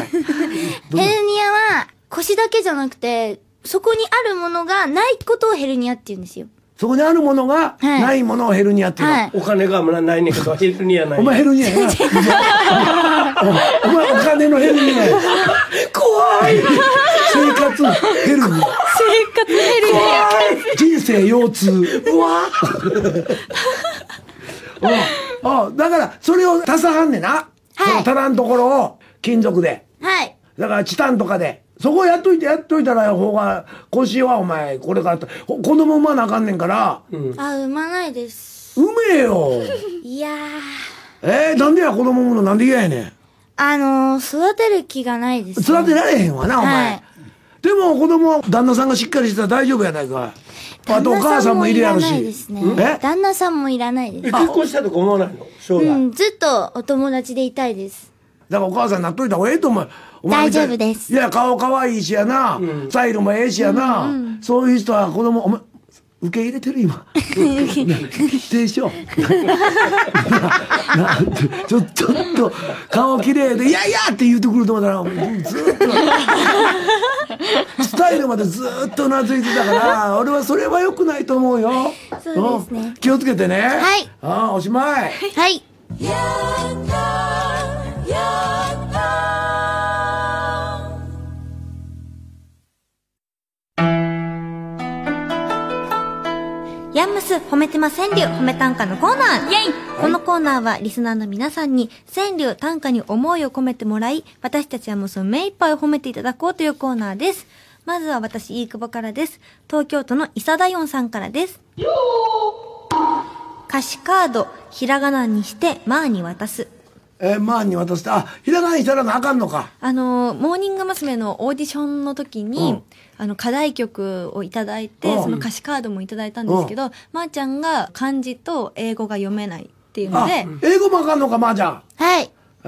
腰だけじゃなくて、そこにあるものがないことをヘルニアって言うんですよ。そこにあるものが、はいないものをヘルニアっていうの。はい。お金がないねんけど、<laughs> ヘルニアない。お前ヘルニアやな。<laughs> お前お金のヘルニアや。怖い生活ヘルニア。生活ヘルニア。人生腰痛。<laughs> うわああだから、それを足さはんねんな。はいその足らんところを金属で。はい。だからチタンとかで。そこやっといて、やっといたら方が、腰はお前、これから子供産まなあかんねんから、あ、産まないです。産めよ。いやー。えー、なんでや子供産むのなんで嫌やねん。あのー、育てる気がないです、ね。育てられへんわな、お前。はいでも子供は旦那さんがしっかりしてたら大丈夫やないか。あとお母さんもいるやろし。旦那さんもいらないですねえ？旦那さんもいらないえです。結婚したとか思わないの？将来。うん、ずっとお友達でいたいです。だからお母さんになっといた方がええと思う。大丈夫ですいや、顔可愛いしやな。スタイルもええしやな。そういう人は子供、お前、受け入れてる今。否定しよう。ちょ、ちょっと、顔綺麗で、いやいやって言うてくると思ったら、ずーっと、スタイルまでずーっとうなずいてたから、俺はそれは良くないと思うよ。そうですねん気をつけてね。はいああ、おしまい。はい。ス褒めてま川柳褒め短歌のコーナーイェイこのコーナーはリスナーの皆さんに川柳短歌に思いを込めてもらい、私たちはもうその目いっぱい褒めていただこうというコーナーです。まずは私、飯久保からです。東京都の伊佐ダヨンさんからです。歌詞カード、ひらがなにして、まあに渡す。えー、マンに渡して、あ、ひらがなにしたらなあかんのか。あの、モーニング娘。のオーディションの時に、うんあの、課題曲をいただいて、うんその歌詞カードもいただいたんですけど、まー、ちゃんが漢字と英語が読めないっていうのあで、、英語もあかんのか、まー、ちゃん。はい。え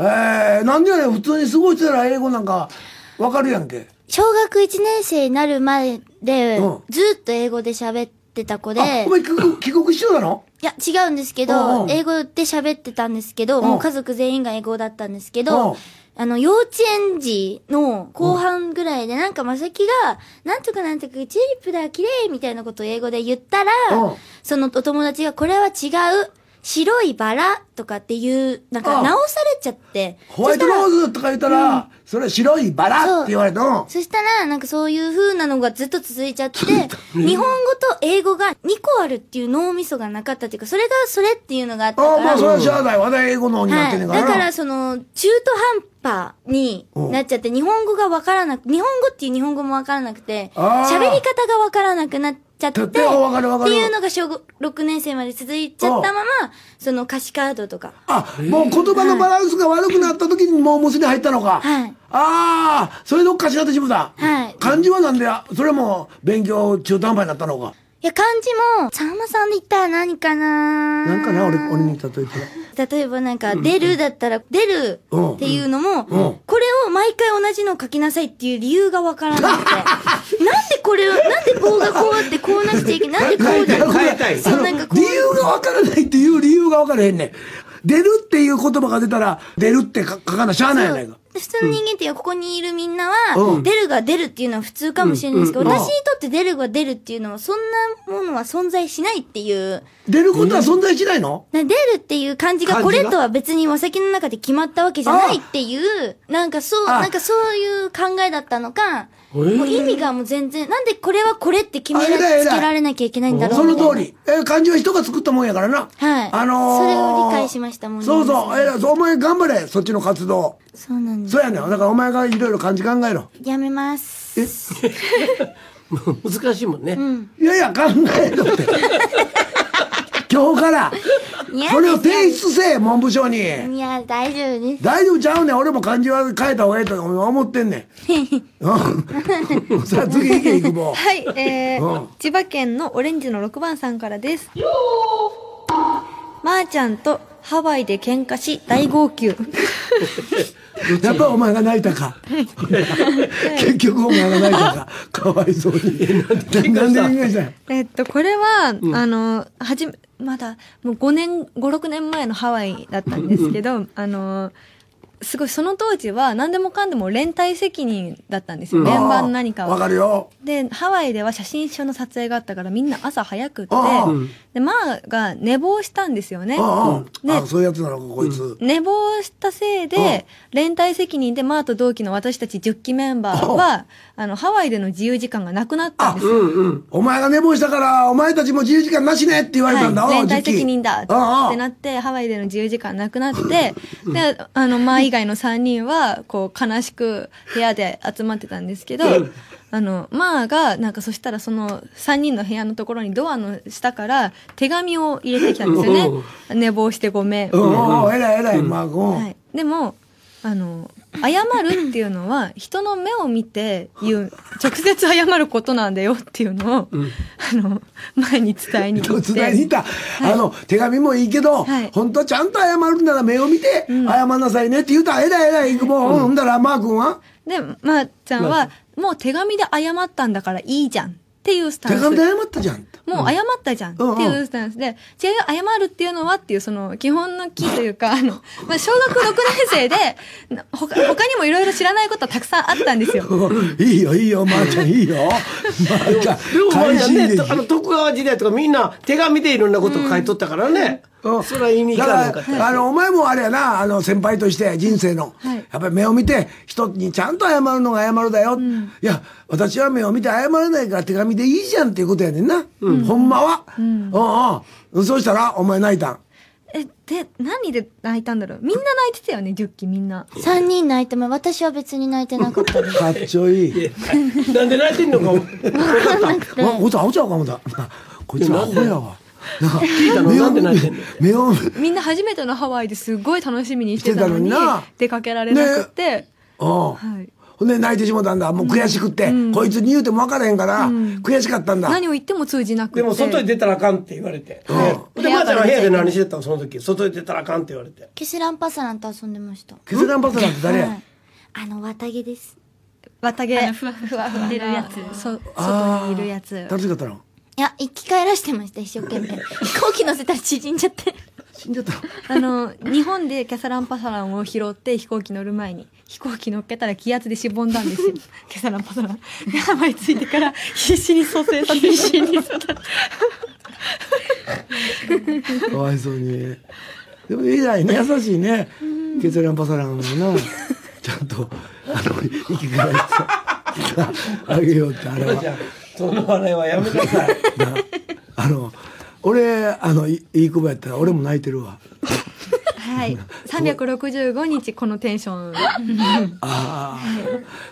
ー、なんでやねん、普通に過ごしてたら英語なんか、わかるやんけ。小学1年生になる前で、うんずっと英語で喋ってた子で、あ、お前帰国、帰国しようなの？いや、違うんですけど英語で喋ってたんですけど、んもう家族全員が英語だったんですけうんど、あの、幼稚園児の後半ぐらいで、なんかまさきが、なんとかなんとかチューリップだ、綺麗みたいなことを英語で言ったらう。ん、そのお友達が、これは違う、白いバラとかっていう、なんかうん直されちゃって、ホワイトローズとか言ったら、それ白いバラって言われたの。そしたら、なんかそういう風なのがずっと続いちゃって、<laughs> 日本語と英語が2個あるっていう脳みそがなかったっていうか、それがそれっていうのがあったから。ああ、まあ、それはしゃあない。話題英語の方になってんねんからな。だから、その、中途半端になっちゃって、日本語がわからなく、日本語っていう日本語もわからなくて、喋り方がわからなくなっちゃって、っててわかるわかるいうのが小6年生まで続いちゃったまま、その歌詞カードとか。あ、もう言葉のバランスが悪くなった時にもうもうすでに入ったのか。はいああ、それでおかしなってしもた。はい漢字はなんで、それも勉強中途半端になったのか。いや、漢字も、さんまさんで言ったら何かななんかな、俺、俺に例えたら。例えばなんか、出るだったら、出るっていうのも、これを毎回同じのを書きなさいっていう理由がわからなくて。なんでこれを、なんで棒がこうあってこうなくちゃいけない。なんでこうだよ。変えたいそう、なんかこう理。由がわからないっていう理由がわからへんねん。出るっていう言葉が出たら、出るって書かなしゃあないやないか。普通の人間ってここにいるみんなは、うん。出るが出るっていうのは普通かもしれないですけど、うんうん。私にとって出るが出るっていうのは、そんなものは存在しないっていう、出ることは存在しないの？な出るっていう感じが、これとは別にお酒の中で決まったわけじゃないっていう、なんかそう、あ。なんかそういう考えだったのか、えーもう意味がもう全然、なんでこれはこれって決めつけられなきゃいけないんだろうその通り。え、漢字は人が作ったもんやからな。はいあのー、それを理解しましたもんねそうそう。えらいそうお前頑張れ、そっちの活動。そうなんですそう。やねん。だからお前がいろいろ漢字考えろ。やめます。もう <laughs> 難しいもんね。いやいや、考えろって。今日から、いやそれを提出せえ、文部省に。いや、大丈夫です。大丈夫ちゃうねん。俺も漢字は変えた方がいいと思ってんねん。<laughs> うん。<laughs> さあ、次行け、行くぼ。はい、えうんー、千葉県のオレンジの6番さんからです。まー、ちゃんとハワイで喧嘩し大号泣。<laughs> やっぱお前が泣いたか。結局お前が泣いたか。かわいそうに。えっと、これは、あの、はじめ、まだ、もう5年、5、6年前のハワイだったんですけど、<laughs> あの、すごい、その当時は何でもかんでも連帯責任だったんですよ。メンバーの何かわは。かるよ。で、ハワイでは写真集の撮影があったからみんな朝早くってああ、で、まあが寝坊したんですよね。ああ、そういうやつなのか、こいつ。寝坊したせいで、連帯責任でマーと同期の私たち10期メンバーは、あの、ハワイでの自由時間がなくなったんですよ。うんうん。お前が寝坊したから、お前たちも自由時間なしねって言われたんだ。はい、連帯責任だってああなって、ハワイでの自由時間なくなって、で、あの、ま <laughs> あ以外の3人は、こう、悲しく部屋で集まってたんですけど、あの、まあが、なんかそしたらその3人の部屋のところにドアの下から手紙を入れてきたんですよね。寝坊してごめん。うん。うん、偉い偉い、まあ、うんはい、でもあの謝るっていうのは人の目を見て言う直接謝ることなんだよっていうのを、あの前に伝えに行って。伝えに行った。あの、手紙もいいけど、はい。本当はちゃんと謝るなら目を見て、謝んなさいねって言うたら、偉い偉い、行くもん。ほんだら、マー君は？でまー、ちゃんは、もう手紙で謝ったんだからいいじゃんっていうスタンス手紙で謝ったじゃん。もう謝ったじゃんっていうスタンスで、違うよ、謝るっていうのはっていうその基本の木というか、あの、まあ、小学6年生で、な他他にもいろいろ知らないことはたくさんあったんですよ。<laughs> いいよ、いいよ、まーちゃん、いいよ。まーちゃん、でもまあ快進ね、撃あの徳川時代とかみんな手紙でいろんなことを書いとったからね。うんそれは意味いだかなかったから、あの、お前もあれやな、あの、先輩として人生の、はいやっぱり目を見て、人にちゃんと謝るのが謝るだよ。いや、私は目を見て謝らないから手紙でいいじゃんっていうことやねんな。ほんまは。うんうん。そうしたら、お前泣いたん。え、で、何で泣いたんだろうみんな泣いてたよね、10期みんな。3人泣いても、私は別に泣いてなかったです。<laughs> かっちょいい。なんで泣いてんのか分 <laughs> かった。あ、こいつアホちゃうかもだ。なこいつアホやわ。な <laughs> 聞いたのなんで泣いてんみんな初めてのハワイですごい楽しみにしてたのに出かけられなくて、うん。はい。ほんで泣いてしもたんだ。もう悔しくって、こいつに言うても分からへんから、悔しかったんだ。何を言っても通じなくて。でも外に出たらあかんって言われて。ねで、まーちゃんは部屋で何してたの？その時。外に出たらあかんって言われて。ケセランパサランと遊んでました。ケセランパサランって誰や、はいあの、綿毛です。綿毛。あのふわふわ出るやつそう、外にいるやつ。楽しかったの？いや、生き返らしてました、一生懸命。飛行機乗せたら縮んじゃって。死んじゃったの？あの、日本でキャサランパサランを拾って飛行機乗る前に、飛行機乗っけたら気圧でしぼんだんですよ。<laughs> キャサランパサラン。で、ハワイ着いてから必死に蘇生させて。必死に。かわいそうに。でも偉いね、優しいね。ケセランパサランもな、ちゃんと、あの、生き返ってあげようって、あれは。その笑いはやめなさい。なあの、俺、あの、いいい子やったら俺も泣いてるわ。はい。365日このテンション。ああ、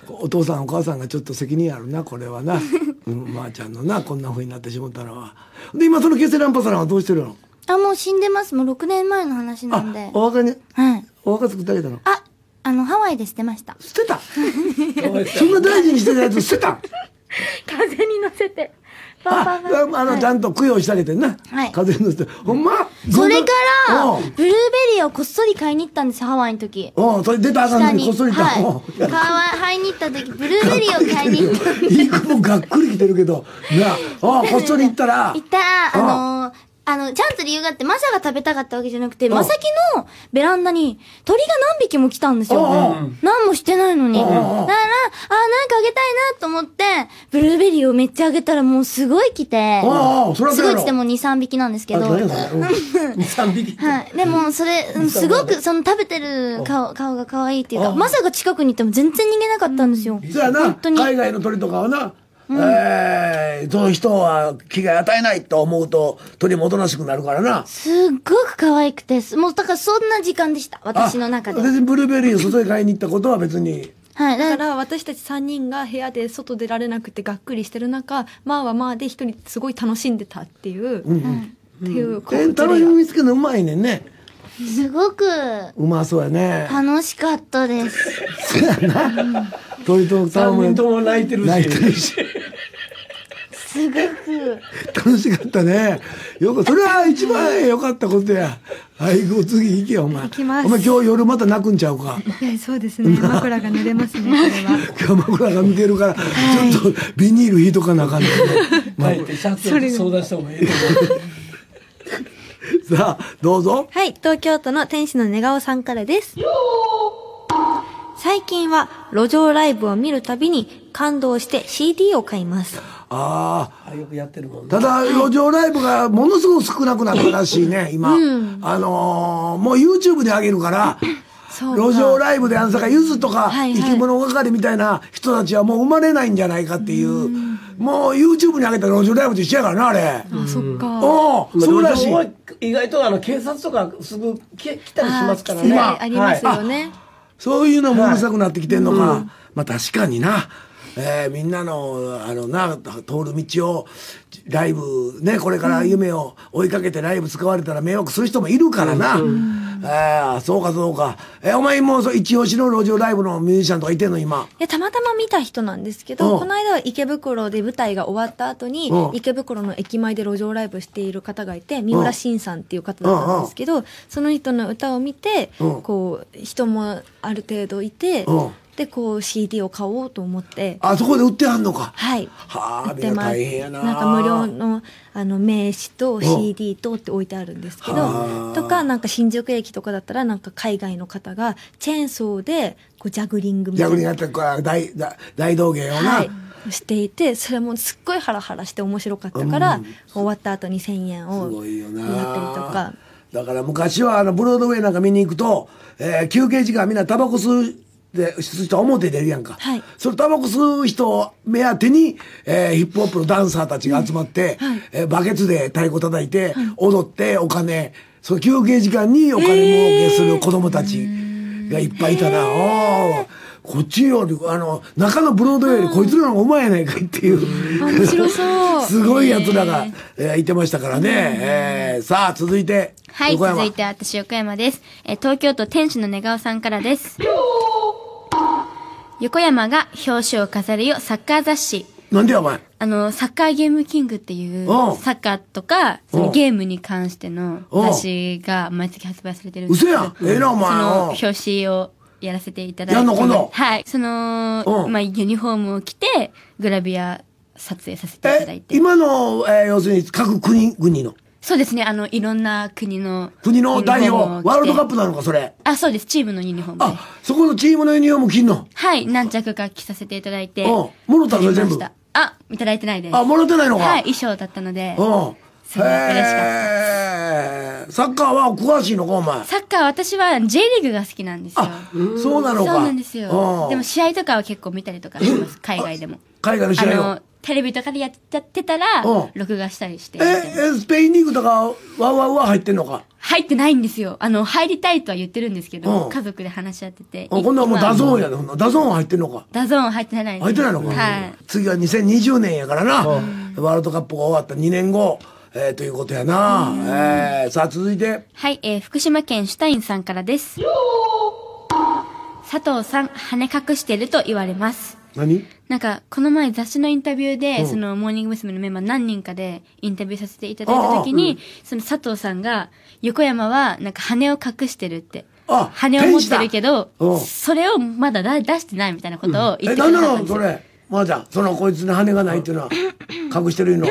お父さんお母さんがちょっと責任あるな、これはな。<laughs> うん、まー、ちゃんのな、こんな風になってしまったのは。で、今そのケセランパサランはどうしてるの？あ、もう死んでます。もう6年前の話なんであ、。お別れに、はい。お別れ作ってあげたの？あ、あの、ハワイで捨てました。捨てた？<laughs> そんな大事にしてたやつ捨てた <laughs> 風に乗せて。あ、あの、ちゃんと供養してあげてんな。はい風邪の人。ほんま？それから、うんブルーベリーをこっそり買いに行ったんですよ、ハワイの時。うん、それ出たらあかんのにこっそり行った。はい。うん買わ買いに行った時、ブルーベリーを買いに行った。いい子もがっくり来てるけど、なあ、あこっそり行ったら行、ったら、あのーあの、ちゃんと理由があって、マサが食べたかったわけじゃなくて、マサキのベランダに鳥が何匹も来たんですよ。うん何もしてないのに。だから、あー、なんかあげたいなと思って、ブルーベリーをめっちゃあげたらもうすごい来て、すごいっても2、3匹なんですけど、あ何やそれうん。2、3匹。はい。でも、それ、うん。すごく、その食べてる顔、顔が可愛いっていうか、まさか近くに行っても全然逃げなかったんですよ。そうやな、本当に。海外の鳥とかはな、えー、その人は危害与えないと思うと鳥もおとなしくなるからな。すっごく可愛くて、もう、だからそんな時間でした。私の中であ。別にブルーベリーを外へ買いに行ったことは別に。はい。だか、らら私たち3人が部屋で外出られなくてがっくりしてる中まあはまあで一人すごい楽しんでたっていう、っていうこうえ楽しみ見つけるのうまいねんね。すごくうまそうやね。楽しかったです。そうやな。鳥と3戯れ人とも泣いてるし。泣いてるし。すごく。楽しかったね。よく、それは一番良かったことや。はい、ご次行けよ、お前。行きますお前今日夜また泣くんちゃうか。いやそうですね枕が濡れますねこれは <laughs> 鎌倉が抜けるから、ちょっとビニール引いとかなあかんねんね。まあ帰ってシャツを相談した方がいいと思う。<laughs> さあ、どうぞ。はい、東京都の天使の寝顔さんからです。最近は路上ライブを見るたびに感動して CD を買います。ああ。あよくやってるもんね。ただ、路上ライブがものすごく少なくなったらしいね、今。あのーもう YouTube で上げるから、路上ライブであのさか、ゆずとか、はいはい生き物係みたいな人たちはもう生まれないんじゃないかっていう、もう YouTube に上げた路上ライブと一緒やからな、あれ。あそっかおお、そうらしい。まあ意外とあの警察とかすぐ来来たりしますからね。今ありますよね、そういうのもうるさくなってきてんのか。まあ確かにな。えーみんなの、あのな、通る道を、ライブ、ね、これから夢を追いかけてライブ使われたら迷惑する人もいるからな。えーそうかそうか。えーお前もう一押しの路上ライブのミュージシャンとかいてんの今？いやたまたま見た人なんですけうん。どこの間は池袋で舞台が終わった後にうん。池袋の駅前で路上ライブしている方がいて三浦慎さんっていう方だったんですけどその人の歌を見てうん。こう人もある程度いてうんでこう CD を買おうと思って。あそこで売ってはんのか。はい。はあ売ってます。な。んか無料のあの名刺とん CD とって置いてあるんですけはどあ。とかなんか新宿駅とかだったらなんか海外の方がチェーンソーでこうジャグリングみたいな。逆にやったら大大大道芸をな。はい、していてそれもすっごいハラハラして面白かったから、終わった後に1,000円をすごいよな。やったりとか。だから昔はあのブロードウェイなんか見に行くと、えー休憩時間みんなタバコ吸うで吸う人は表出るやんか、はい。それタバコ吸う人を目当てに、えーヒップホップのダンサーたちが集まって、えーバケツで太鼓叩いて、踊ってお金その休憩時間にお金儲けする子供たちがいっぱいいたな、あーこっちよりあの中のブロードウェイよりこいつらの方がうまいやないかいっていう、面白そう。<laughs> すごいやつらが、えーいてましたからね。えーさあ、続いて、はい、続いて私、横山です。えー東京都天使の寝顔さんからです。横山が表紙を飾るよサッカー雑誌。なんでやお前。あの、サッカーゲームキングっていううん、サッカーとか、そうんのゲームに関してのうん雑誌が毎月発売されてるんです嘘やん。ええな、おそ前。のうん表紙をやらせていただいて。やんの今度はい。そのう、んまあ、ユニフォームを着て、グラビア撮影させていただいえ、て。今の、えー要するに各国、国の？そうですね、あの、いろんな国の。国の代表、てワールドカップなのか、それ。あ、そうです。チームのユニフォームで。あ、そこのチームのユニフォーム着んの？はい、何着か着させていただいて。うんもろたの全部？あ、いただいてないです。あ、もらってないのか？はい、衣装だったので。うん。すごい嬉しかったサッカーは詳しいのか、お前？サッカー私は J リーグが好きなんですよ。あ、そうなのか。そうなんですよう。んでも試合とかは結構見たりとかします。海外でも。海外のあ試合をの。、テレビとかでやっちゃってたらうん、録画したりして見え。え、スペインリーグとか、 WOWOW は入ってんのか？入ってないんですよ。あの、入りたいとは言ってるんですけうんど、家族で話し合ってて。あ今度はもう DAZN やね。で、ほんなら DAZN 入ってんのか？ DAZN 入ってないです。入ってないのか、はい。次は2020年やからな、ワールドカップが終わった2年後、えーということやな、えーさあ続いてはい、えー福島県シュタインさんからです。佐藤さん、羽隠してると言われます。何？なんか、この前雑誌のインタビューで、うんその、モーニング娘。のメンバー何人かでインタビューさせていただいたときに、その佐藤さんが、横山は、なんか羽を隠してるって。あ羽を持ってるけどうん、それをまだだ出してないみたいなことを言え、ってくなんなださったんですよ。のそれ。まーちゃん、そのこいつに羽がないっていうのは、<clears throat> 隠してるの。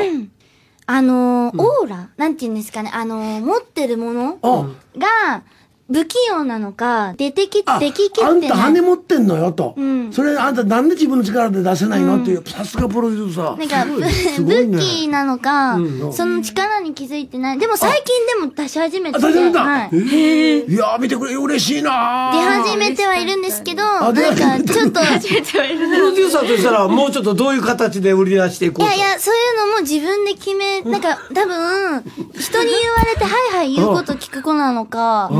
あのー、オーラ？なんて言うんですかね？あのー、持ってるものうん。が、不器用なのか、出てき、あでききあんたってない。羽持ってんのよと、うん。それあんたなんで自分の力で出せないのっていうさすがプロデューサー。なんか、ぶすごいね。武器なのか、ん。その力に気づいてない。でも最近でも出し始めてて、あ出せた、はい。え。ーいやー見てくれ嬉しいな出ー始めてはいるんですけど、あなんか出始めてちょっと、<laughs> いプロデューサーとしたら、もうちょっとどういう形で売り出していこうと。やいや、そういうのも自分で決め、なんか多分、人に言われてはいはい言うこと聞く子なのか、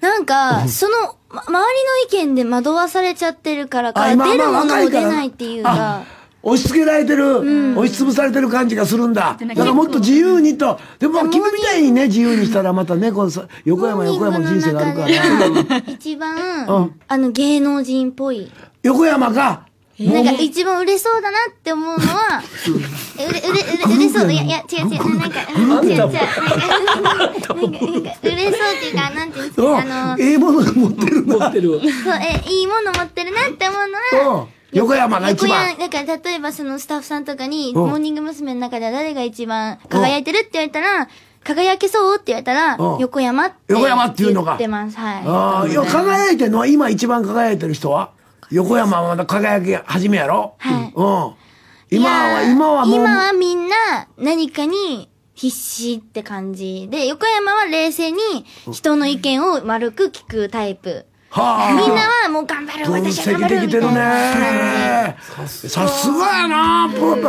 なんか、その、ま周りの意見で惑わされちゃってるからあか、今出るものも出ないっていうあか、押し付けられてる、押しつぶされてる感じがするんだ。だからもっと自由にと。でも君みたいにね、自由にしたらまたね、こうさ横山横山の人生があるからね。一う番ん、あの芸能人っぽい。横山が、なんか一番売れそうだなって思うのは、<laughs> 売れ、売れ、売れ、売れそう？いや、いや、違う違う。なんか、うん違う違う。なんか、なんか売れそうっていうか、なんていうんですうんか、あの、ええものが持ってる。持ってる。そう、え、いいもの持ってるなって思うのは、うん横山が一番横。山、だから例えばそのスタッフさんとかに、うんモーニング娘。の中では誰が一番輝いてるって言われたら、輝けそうって言われたらうん、横山って横山っていうのが言ってます。はい。ああ、いや、輝いてるのは、今一番輝いてる人は横山はまだ輝き始めやろ？はいうん。今は、今はもう。今はみんな何かに必死って感じで、横山は冷静に人の意見を丸く聞くタイプ。はあ。みんなはもう頑張る、分私は析頑張るみたいできてるなね。さすがやなプロ考え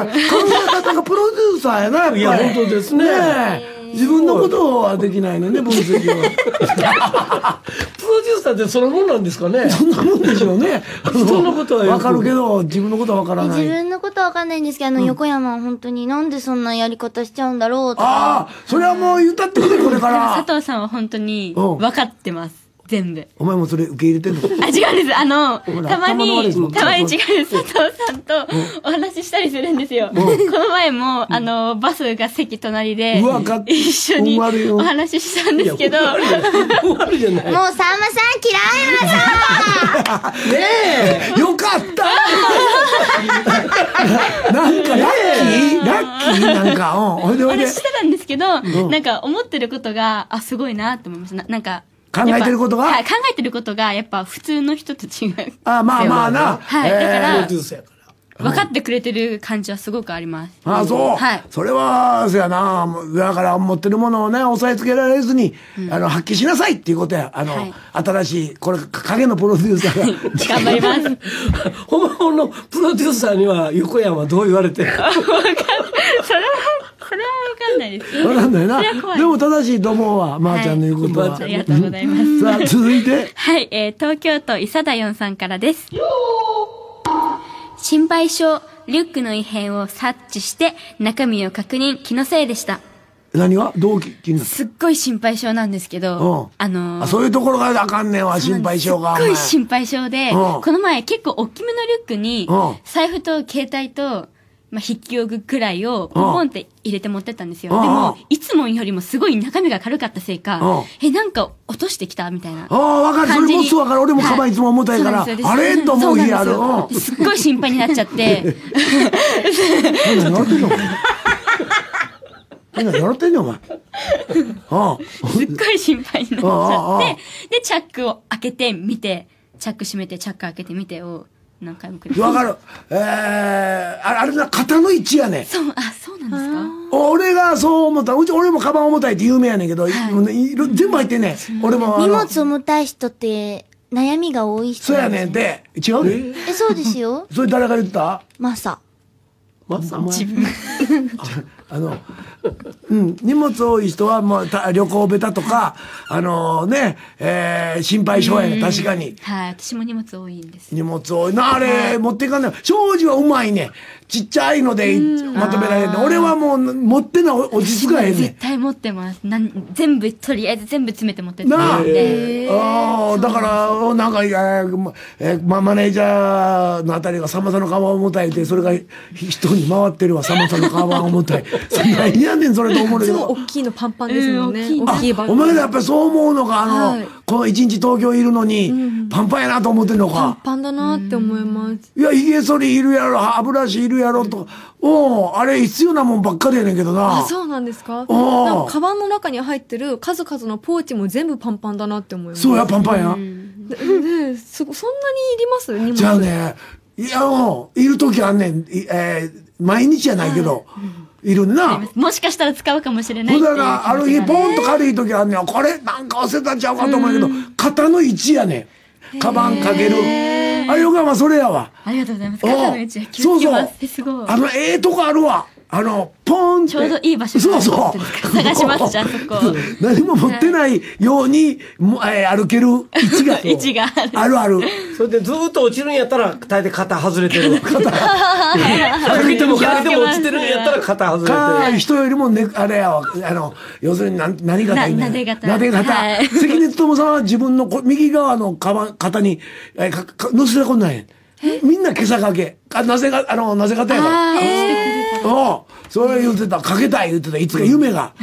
方がプロデューサーやな、やっぱり。いや本当ですねえ自分のことはできないのね、分析は。プロデューサーってそのもんなんですかね？そんなもんでしょうね。あ人のことはよくわかるけど、自分のことはわからない。自分のことはわかんないんですけど、あの、横山は本当になんでそんなやり方しちゃうんだろう？とか。ああ、それはもう言ったってくれ、これから。佐藤さんは本当にうん分かってます。全部。お前もそれ受け入れてんの？<laughs> あ、違うんです。あの、たまに、たまに違う、佐藤さんとお話ししたりするんですよ。この前も、あの、バスが席隣で一緒にお話ししたんですけど。もうさんまさん嫌いなさ <laughs> ねえよかった <laughs> なんかラッキー？ラッキー？なんか、うん。お。話してたんですけど、なんか思ってることが、あ、すごいなって思いました。ななんか、考えてることが？やっぱはい、考えてることが、やっぱ普通の人と違う。あまあまあな。はいえーだからプロデューサーやから。分かってくれてる感じはすごくあります。ああ、そう。はい。それは、そやな。だから、持ってるものをね、押さえつけられずに、あの、発揮しなさいっていうことや。あの、はい新しい、これ、影のプロデューサーが。<laughs> 頑張ります。<laughs> 本物のプロデューサーには横山はどう言われてる <laughs> か。それは、それは分かんないです。わかんないな。でも正しいと思うわ。まーちゃんの言うことは。<laughs> ありがとうございます。さあ、<laughs> 続いて。はい、えー、東京都伊佐田四さんからです。心配性、リュックの異変を察知して、中身を確認、気のせいでした。何が？どう気気にすっごい心配性なんですけたど、あのーあ、そういうところがあかんねんわ、心配性が。すっごい心配性で、うんこの前結構大きめのリュックにうん、財布と携帯と、まあ、筆記用具くらいをポンポンって入れて持ってったんですよ。うんでも、いつもよりもすごい中身が軽かったせいかうん、え、なんか落としてきたみたいな。ああ、わかる。それもそうわかる。俺もカバンいつも重たいから、あれと思う日ある。すっごい心配になっちゃって、うん。何やってんの？みんなやってんねん、お前？あすっごい心配になっちあああゃって、で、チャックを開けて見て、チャック閉めて、チャック開けて見てを何回も繰りあ。わ返かる。えー、あれあれな、肩の位置やねん。そう、あ、そうなんですか？俺がそう思った。うち、俺もカバン重たいって有名やねんけど、いいろ全部入ってんねん。俺もあ荷の、物重たい人って悩みが多い人そうやねんで、違うねん。え、そうですよ。<laughs> それ誰が言った？マサ。まさ自分 <laughs> あのうん、荷物多い人はもうた旅行ベタとか、あのね、えー心配性やね、確かに。はい、私も荷物多いんです。荷物多いな、あれ、持っていかんない。庄司はうまいね。ちっちゃいのでまとめられるね。俺はもう持ってな落ち着かへんね絶対持ってます。なん全部、とりあえず全部詰めて持ってってなあるんで。ああ、だから、なんか、えーまえーまマネージャーのあたりがさんまさんのカバン重たいって、それが人に回ってるわ、さんまさんのカバン重たい。<laughs> そんなんやねん、それと思うねんいつもけど。大きいのパンパンですもんね。うん大きい。お前らやっぱりそう思うのか、あの、はいこの一日東京いるのに、パンパンやなと思ってんのパンか。パンだなって思います。いや、髭剃りいるやろ、歯ブラシいるやろとか、おうあれ必要なもんばっかりやねんけどな。あ、そうなんですか？なんか、カバンの中に入ってる数々のポーチも全部パンパンだなって思います。そうや、パンパンや。ねねすごそんなにいります？荷物。じゃあね、いや、もう、いる時あんねん。いえー毎日じゃないけど、いるな。もしかしたら使うかもしれないだらある日、ポンと軽い時あんねん。これ、なんか忘れたんちゃうかと思うけど、肩の位置やねん。カバンかける。あ、よかまそれやわ。ありがとうございます。肩の位置は気そうそうをつけます。えすごい。あの、ええとこあるわ。あの、ポーンって。ちょうどいい場所そうそう。探しますじゃあそこ <laughs> 何も持ってないように、もえー歩ける位置が。<laughs> 位置があるあるある。それでずーっと落ちるんやったら大抵肩外れてるわ <laughs> 肩かけてもかけても落ちてるんやったら肩外れてか、る人よりもね、あれやわ、あの、要するに何、何型いいねななで型なで型。はい関根勤さんは自分のこ右側のカバン、肩に、えか、か乗せたことない。みんな今朝掛け。あ、なぜが、あの、なぜ型やから。うそれ言ってた、かけたい言ってた、いつか夢が。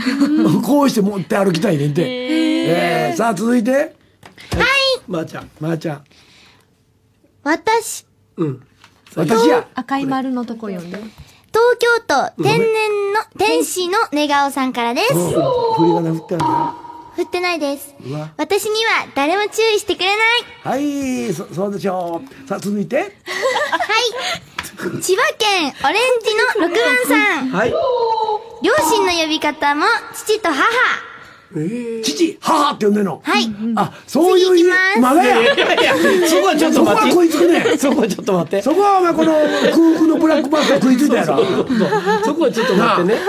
こうして持って歩きたいねんて。えーさあ、続いて、まーちゃんまー、ちゃん。私、うん私や。赤い丸のとこ読んで。東京都天然の天使の寝顔さんからです。うん振り仮名振ってあるな。振ってないです。私には誰も注意してくれない。はい、そ、そうでしょう。さあ、続いて。<laughs> はい。千葉県オレンジの六番さん。はい両親の呼び方も父と母。父、母って呼んでんの？はい。あ、そういう次行きまだや。いやいやそこはちょっとそこは待って食いつくね。そこはちょっと待ってそこはお前この空腹のブラックバスが食いついたやろ。<laughs> そこはちょっと待ってね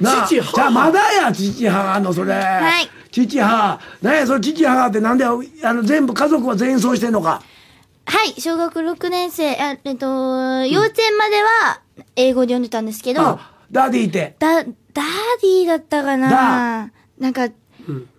なあ、父じゃあまだや、父母のそれ。はい。父母。なんや、それ父母ってなんで、あの、全部家族は全員そうしてんのか？はい。小学6年生、あえっと、幼稚園までは英語で呼んでたんですけど、あ、 Daddy って。だ、 Daddy だったかななんか、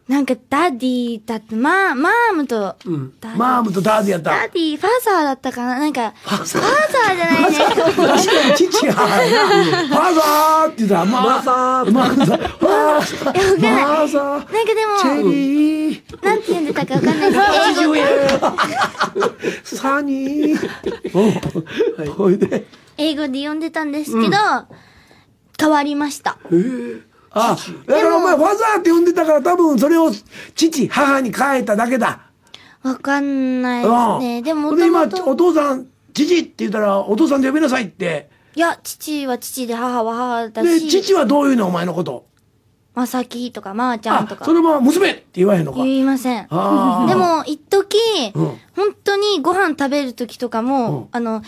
なんか Daddy だって、まあ、 Mom と、ダ Mom と Daddy やった。ダディー、ファーザーだったかななんか、ファーザーじゃないね。確かに父母やな。<laughs> マザーって言ったら、ママザーマザー。マザー。マザー。なんかでチェも、リー。なんて言うんでたかわかんないですけど、英語で、サニー。うん。ほいで。英語で読んでたんですけど、変わりました。あ、だからお前、ファザーって呼んでたから多分それを父、母に変えただけだ。わかんないですうん。ね。でも、もで、今、お父さん、父って言ったら、お父さんで呼びなさいって。いや、父は父で母は母だで、し、父はどういうのお前のこと？まさきとかまーちゃんあと、かそのまま娘って言わへんのか？言いません。でも、一時、うん本当にご飯食べる時とかも、うんあの、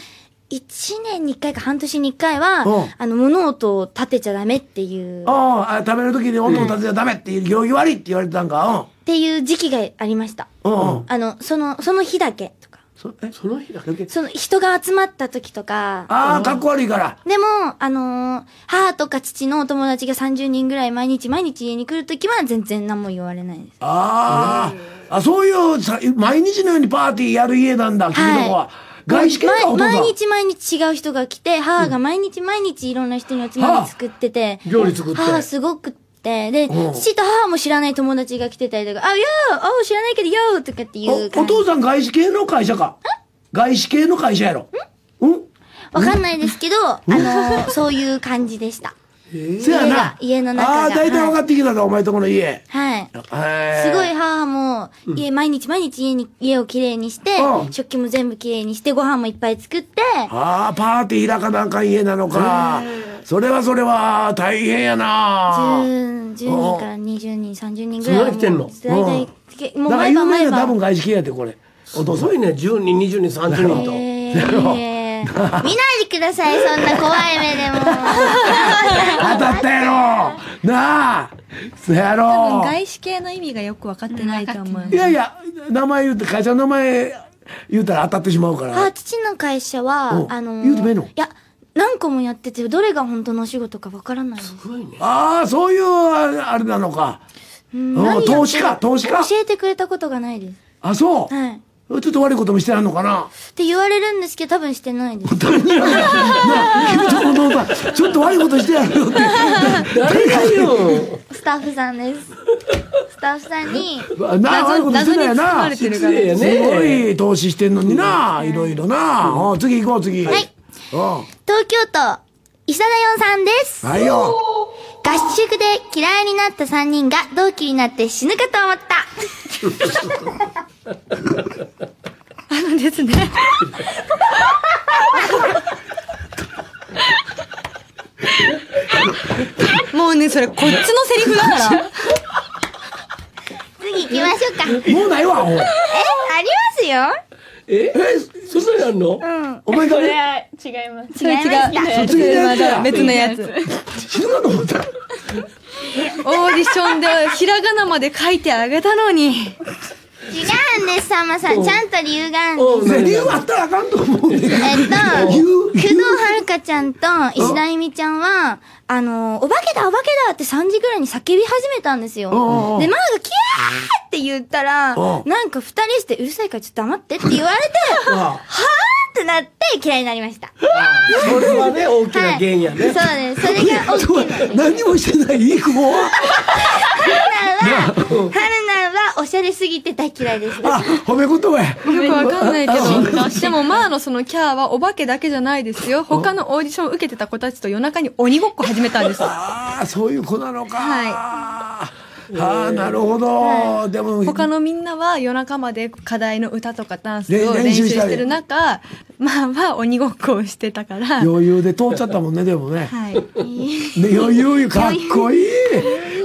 一年に一回か半年に一回は、うんあの、物音を立てちゃダメっていう、っああ、食べる時に音を立てちゃダメっていう行儀悪いって言われてたんか？ていう時期がありました。うん。うん。あの、その、その日だけとか。そえその日だけ？その人が集まった時とか、ああ、かっこ悪いから。でも、あのー母とか父のお友達が30人ぐらい毎日毎日家に来るときは全然何も言われないです。ああ、あ、そういうさ、毎日のようにパーティーやる家なんだ、君の子は。外資系か、毎お父さん。毎日毎日違う人が来て、母が毎日毎日いろんな人に集まり作ってて、料理作って母すごくって、で、うん父と母も知らない友達が来てたりとか、あ、よーお知らないけどよーとかっていうおお感じ。父さん外資系の会社か？外資系の会社やろ。うん？わかんないですけど、あのーそういう感じでした。せやな。家の中がああ、大体分かってきたぞ、お前とこの家。はい。へすごい母も、家、毎日毎日家に、家をきれいにしてう、ん食器も全部きれいにして、ご飯もいっぱい作って、ああ、パーティー開かなあかん家なのか。それはそれは大変やな。10, 10人から20人、30人ぐらい。そんなに来てんの？大体、けもうだから毎晩毎有名な多分晩。外資系やって、これ。お父さん。すごいね10人20人30人と <laughs> 見ないでください、そんな怖い目でも。当たったやろなあそやろ外資系の意味がよく分かってないと思うい。やいや、名前言うて、会社の名前言うたら当たってしまうから。あ、父の会社はう、んあのー言うてもええの？いや、何個もやってて、どれが本当のお仕事かわからないです。ああ、そういうああれなのか。うん投資家投資家教えてくれたことがないです。あ、そう。はい。ちょっと悪いこともしてはんのかな？って言われるんですけど、多分してないです。ちょっと悪いことしてやるよって。誰がよ。スタッフさんです。スタッフさんに、なあ、悪いことしてないやな。すごね。い投資してんのにな、いろいろな。うん次行こう、次。はい。東京都、石田だよんさんです。はいよ。合宿で嫌いになった3人が同期になって死ぬかと思った。あのですね。もうね、それこっちのセリフだから。次行きましょうか。え、もうないわ、おいありますよ。えそんなにあんの？お前がね、これは違います。違う。そっちのやつや別のやつ。死ぬかと思った。オーディションでひらがなまで書いてあげたのに。違うんです、さんまさん。ちゃんと理由があるんです。理由あったらあかんと思うねん。えっと、<laughs> 工藤遥ちゃんと石田由美ちゃんは、あの、お化けだお化けだって3時ぐらいに叫び始めたんですよ。で、マーがキャーって言ったらなんか二人してうるさいからちょっと黙ってって言われて、はぁってなって嫌いになりました。それはね、大きなはい。原因やね。そうです。それが大きいの。何もしてない、いい子は。春菜は、春菜はおしゃれすぎて大嫌いです。あ、褒め言葉や。よくわかんないけど。でも、マーのそのキャーはお化けだけじゃないですよ。他のオーディションを受けてた子たちと夜中に鬼ごっこ始めたんです。ああ、そういう子なのか。はああ、なるほど。でも、他のみんなは夜中まで課題の歌とかダンスを練練習習してる中、まあは鬼ごっこをしてたから。余裕で通っちゃったもんね、でもね。はい。ね余裕かっこいい。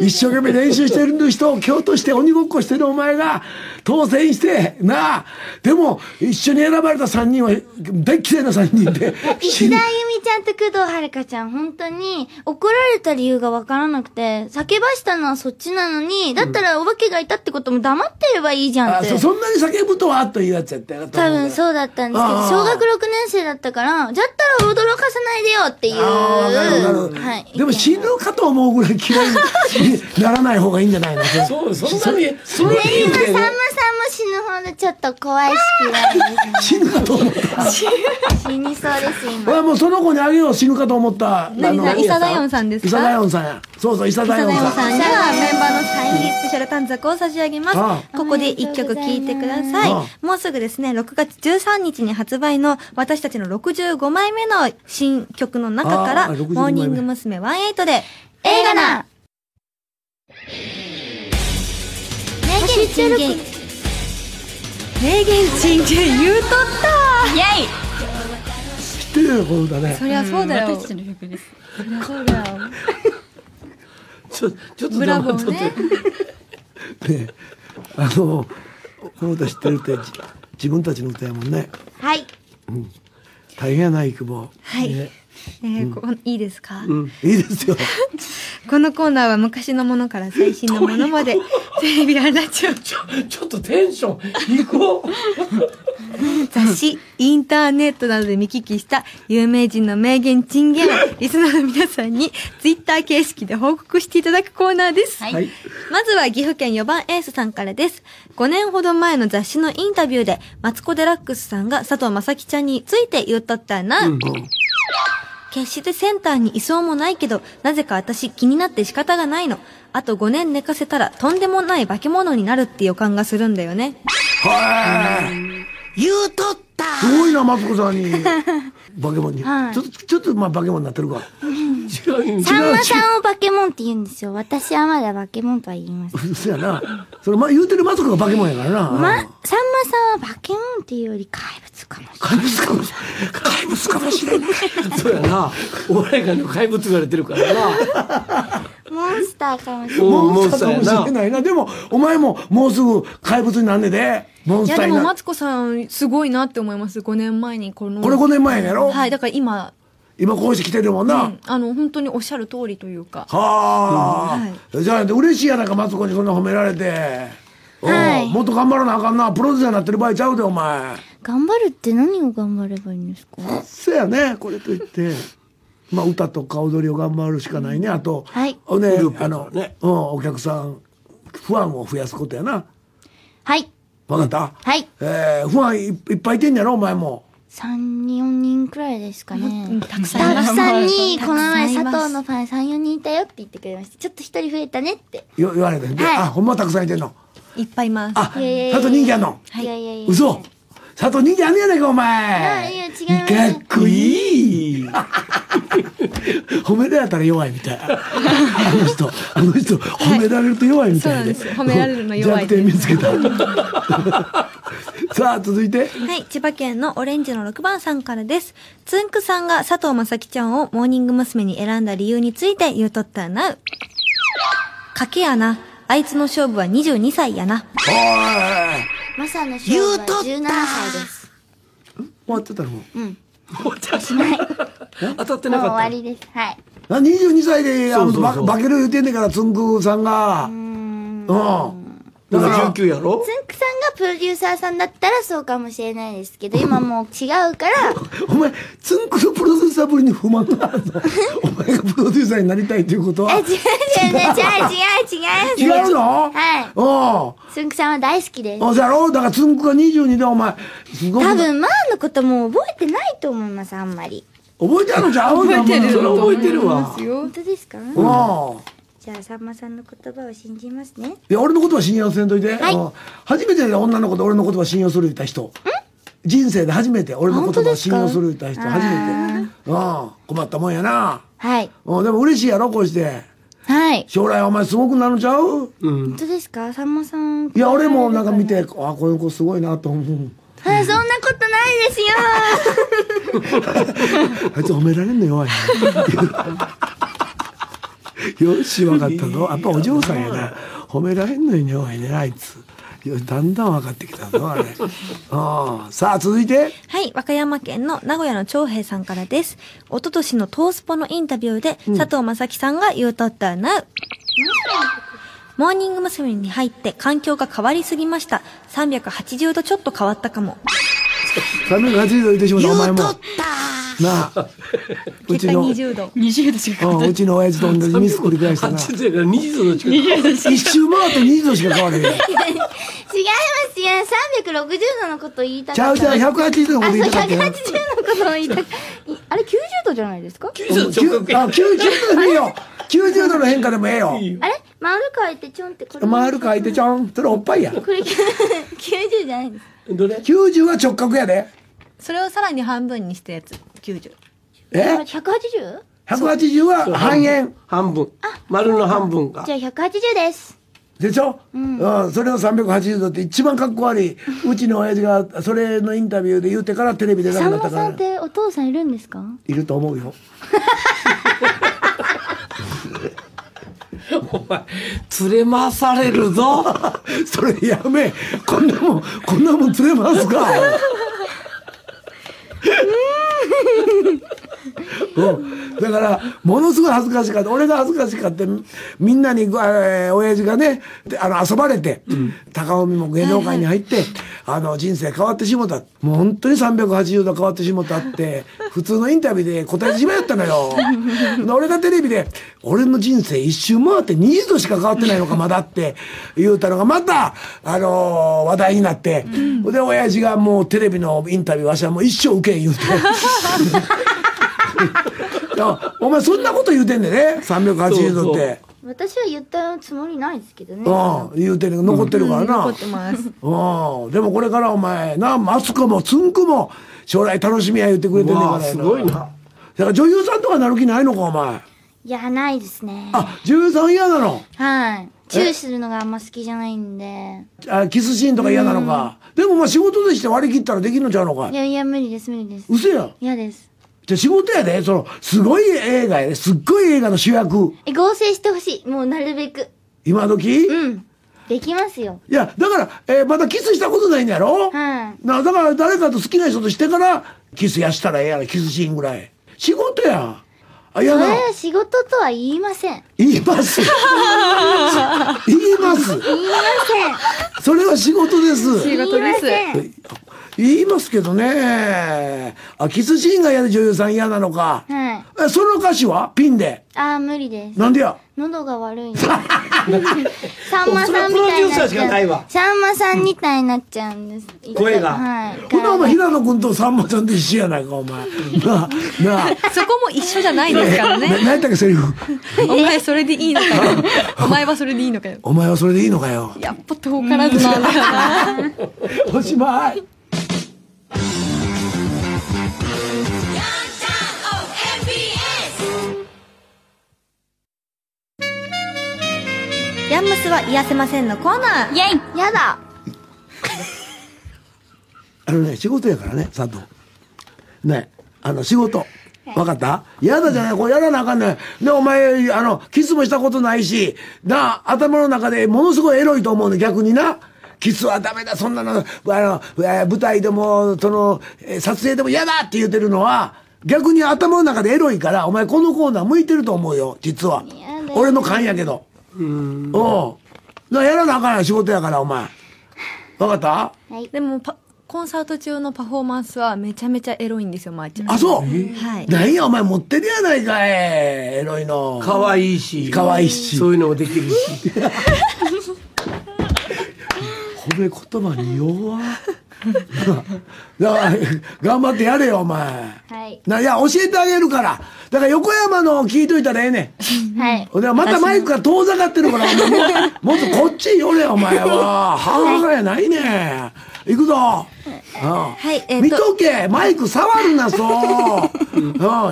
一生懸命練習してる人を今日として鬼ごっこしてるお前が当選して、なあ。でも、一緒に選ばれた3人は大嫌いな3人で。<laughs> 石田由美ちゃんと工藤遥ちゃん、本当に怒られた理由がわからなくて、叫ばしたのはそっちなのに、だったらお化けがいたってことも黙ってればいいじゃんって。あそそんなに叫ぶとはというやつやったよ多分そうだったんですけど、小学6年生だったから、じゃったら驚かさないでよっていう。ああ、なるほど、なるほど。はい。でも死ぬかと思うぐらい嫌いにならない方がいいんじゃないの？そう、そんなに、その理由今、さんも。死ぬほどちょっと怖いし。死ぬかと思った。死にそうです、今。俺はもうその子にあげよう死ぬかと思った。何々、イサダヨンさんですか？イサダヨンさんや。そうそう、イサダヨンさん。さんにはメンバーのサイン入りスペシャル短冊を差し上げますあ。ここで一曲聴いてくださいあ。もうすぐですね、6月13日に発売の私たちの65枚目の新曲の中から、あ65モーニング娘。18で、映画だ名言中録名言珍言言うとったイェイ知ってるよ、この歌ね。そりゃそうだよ。私たちの曲です。そりゃそうだよ。ちょ、ちょっと黙っとっーねて。。ねあの、この歌知ってるって、じ自分たちの歌やもんね。はい。大変やな、いくぼ。はい。ねえーこいいですか、いいですよ。<laughs> このコーナーは昔のものから最新のものまで、テレビやラジオ、ちょ、ちょっとテンション、いこう。雑誌、インターネットなどで見聞きした有名人の名言、珍言を <laughs> リスナーの皆さんにツイッター形式で報告していただくコーナーです。はいはい。まずは岐阜県4番エースさんからです。5年ほど前の雑誌のインタビューで、マツコ・デラックスさんが佐藤正樹ちゃんについて言っとったな。決してセンターにいそうもないけど、なぜか私気になって仕方がないの。あと5年寝かせたらとんでもない化け物になるって予感がするんだよね。言うとったすごいな、マツコさんに。<laughs> 化け物に。はいちょっと、ちょっと、まあ、化け物になってるか。違うさんまさんを化け物って言うんですよ。私はまだ化け物とは言いません。そやな。それ、まあ、言うてるマツコが化け物やからな。ま、さんまさんは化け物っていうより怪物かもしれ怪物かもしれない。怪物かもしれない。そうやな。お笑い界の怪物言われてるからな。モンスターかもしれない。もうモンスターかもしれないな。でも、お前ももうすぐ怪物になんねで、モンいやでも、スターにな。マツコさん、すごいなって思います。5年前にこの。これ5年前やろ？はい、だから今、今こうして来てるもんうな。ん、あの、本当におっしゃる通りというか。はあ、じゃあ嬉しいやないかマツコにそんな褒められて、はい。うんもっと頑張らなあかんな。プロデューサーになってる場合ちゃうでお前。頑張るって何を頑張ればいいんですか？そやねこれといって。<laughs> まあ歌とか踊りを頑張るしかないね。あと、はい。おね。あの、ねうん、お客さんファンを増やすことやな。はい。分かった？はい。えー、ファンいいっぱいいてんやろお前も3、4人くらいですかね。たくスタッフさんに、この前佐藤のファン3、4人いたよって言ってくれました。ちょっと一人増えたねって。よ言われて、ではいあほんまたくさんいてんのいっぱいいます。あ佐藤人気あんのいやい。嘘佐藤人気あんねやないかお前。あいや違います。かっこい。い <laughs> 褒められたら弱いみたい。あの人あの人褒められると弱いみたいで、そうなんです。褒められるの弱い弱点見つけた。<laughs> さあ続いて。はい、千葉県のオレンジの6番さんからです。つんくさんが佐藤正樹ちゃんをモーニング娘。に選んだ理由について言うとったな。う。賭けやな。あいつの勝負は22歳やな。おいマサの勝負は17歳です。終わってたの？当たってもうなかった。終わりです。はい。あ22歳であのそうそうそう。ば化ける言うてんねんからつんくさんが。うん。だから19やろ？つんくさプロデューサーさんだったらそうかもしれないですけど、今もう違うから、<laughs> お前つんくのプロデューサーぶりに不満があるぞお前がプロデューサーになりたいということえ、は違う違う違う違う違う違う。違うの？はい。うんつんくさんは大好きです。あ、じゃろだからつんくが22でお前、すごく。多分、マーのこともう覚えてないと思います、あんまり。覚えてあるんちゃう？覚えてるそれ覚えてるわますよ本。当ですか？うん。じゃあ、さんまさんの言葉を信じますね。いや、俺の言葉信用せんといて。はいうん初めてで女の子で俺の言葉信用する言った人。人生で初めて俺の言葉を信用する言った人、初めて。うん。困ったもんやな。はい。うん、でも嬉しいやろ、こうして。はい。将来お前すごくなるんちゃう？うん。本当ですか？さんまさん。いや、俺もなんか見て、あ、この子すごいなと思う。はい、そんなことないですよ <laughs> あいつ褒められんの弱いな。<laughs> よし、わかったぞ。やっぱお嬢さんやな。褒められんのに弱いね、あいつ。だんだん分かってきたぞ、あれ。あ <laughs> あさあ、続いて。はい、和歌山県の名古屋の長平さんからです。一昨年のトースポのインタビューで、佐藤正樹さんが言うとったな。モーニング娘。に入って環境が変わりすぎました。380度ちょっと変わったかも。380度言ってしまった、お前も。なあ。うちの、20度。20度しかうんうちの親父と同じミス繰り返したな。80やから20度の近く。一周回って20度しか変われへん。違いますよ。360度のこと言いたちゃうちゃう、180度のこと言いたかったよ。180度のことを言いたかあれ90度じゃないですか？90度直角あ、90度でもいいよ。90度の変化でもええよ。あれ？丸書いてちょんってこれ。丸書いてちゃん。それおっぱいや。これ90じゃないです。どれ？90は直角やで。それをさらに半分にしたやつ。90。え？180? ?180 は半円。半分。丸の半分がじ。ゃあ180です。でしょ、うん、それを380度って一番かっこ悪い。うちの親父がそれのインタビューで言ってからテレビ出なさんくなったからまさんっ。てお父さんいるんですか？いると思うよ。<laughs> お前、連れ回されるぞ。<laughs> それやめ。こんなもん、こんなもん釣れますか <laughs> うん、だからものすごい恥ずかしかった。俺が恥ずかしかってみんなに、えー、親父がねあの遊ばれて、高海も芸能界に入って、あの人生変わってしもた。もう本当に380度変わってしもたって普通のインタビューで答えてしまいやったのよ。俺がテレビで「俺の人生一周回って20度しか変わってないのかまだ」って言うたのがまた、あのー話題になって、で親父がもうテレビのインタビューわしはもう一生受けん言うて。いやお前そんなこと言うてんねんね。380度って。私は言ったつもりないですけどね。うん言うてんねん残ってるからな、残ってます。うん、でもこれからお前なマスコもつんくも将来楽しみや言ってくれてんねんからすごいな。だから女優さんとかなる気ないのかお前。いや、ないですね。あ女優さん嫌なの？はい。チューするのがあんま好きじゃないんで。あキスシーンとか嫌なのかでもまあ仕事として割り切ったらできるのちゃうのかいやいや、無理です、無理です。嘘やん嫌です。じゃ仕事やで、その、すごい映画やで、すっごい映画の主役。え、合成してほしい。もうなるべく。今時、うん。できますよ。いや、だから、えーまだキスしたことないんやろ？はいなだから誰かと好きな人としてから、キスやしたらええやろ、キスシーンぐらい。仕事や。あ、いやな。それは仕事とは言いません。言います。<laughs> 言います。言いまそれは仕事です。仕せん。事です言いません。言いますけどね。あ、キスシーンが嫌で女優さん嫌なのか。はい。え、その歌詞は？ピンで。あー、無理です。なんでや？喉が悪い。<laughs> さんまさんみたいになっちゃう。さんまさんみたいになっちゃうんです。声がはい。ほな、お前、平野君とさんまちゃんと一緒やないか、お前。なあ、なあ。そこも一緒じゃないですからなね。何やったっけ、セリフ。お前それでいいのかよ。<laughs> お前はそれでいいのかよ。お前はそれでいいのかよ。やっぱ遠からずなんだよな。<laughs> おしまい。ンムスは癒せませんのコーナー。イェイやだ。あのね、仕事やからね、佐藤。ね、あの、仕事。わかったやだじゃない、これやらなあかんねん。で、お前、あの、キスもしたことないし、な、頭の中でものすごいエロいと思うね、逆にな。キスはダメだ、そんなの、あの、えー舞台でも、その、えー撮影でも嫌だって言ってるのは、逆に頭の中でエロいから、お前このコーナー向いてると思うよ、実は。俺の勘やけど。うん。おう。なやらなあかんや仕事やから、お前。わかった？でもパ、コンサート中のパフォーマンスはめちゃめちゃエロいんですよ、まーちゃん。あ、そう？はい。なんやお前持ってるやないかいエロいの可愛いし。可愛いしそういうのもできるし。<laughs> <laughs> 褒め言葉に弱 <laughs> だから頑張ってやれよお前。はい。ないや教えてあげるから。だから横山の聞いといたらええねはい。んでまたマイクが遠ざかってるからももっとこっち寄れお前は。半々やないねん行くぞ。はい。えーと。見とけ。マイク触るなそう <laughs> う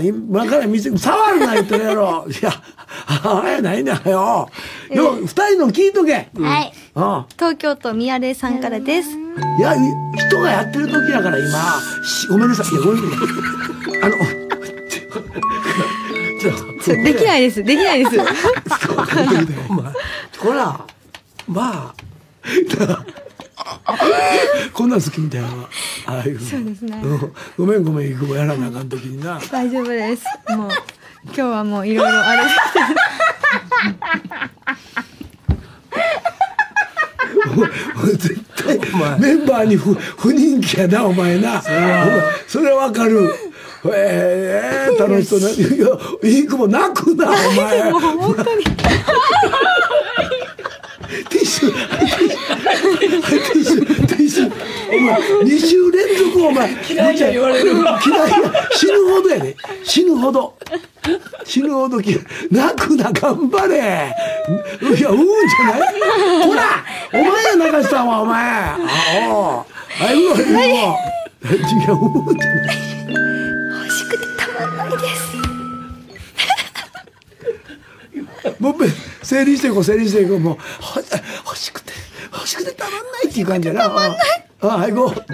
ん。今から見せ触るな言ってるやろ。<laughs> いや母やないねんよ。よ二人の聞いとけ。はい。うん。東京都宮礼さんからです。いや、い人がやってる時やから今、しごめんなさい。いや、ごめんなさい。あの、<laughs> ちょっそうできないです。できないです。ほら、まあ、と <laughs> こんなん好きみたいな。ああいう。そうですね。ごめんごめん、行くやらなあかん時にな。大丈夫です。もう、今日はもういろいろある。<laughs> お前絶対、メンバーに不不人気やな、お前な。それわかる。ええ楽しそうな。いや、いい子も泣くな、お前。<laughs> 本当に。ティッシュ、ティッシュ、ティッシュ。お前、2週連続お前、嫌いや言われるわ嫌いや。死ぬほどやで。死ぬほど。死ぬほど嫌い。泣くな、頑張れ。いや、うんじゃないほらお前や泣かしたんは、お前。あ、おう。あい、うわ、うわ。違う、うんじゃない。欲しくてたまんないです。もう一遍整理していこう整理していこう。もうほ欲しくて欲しくてたまんないっていう感じやな。たまんない？ああはい行こう。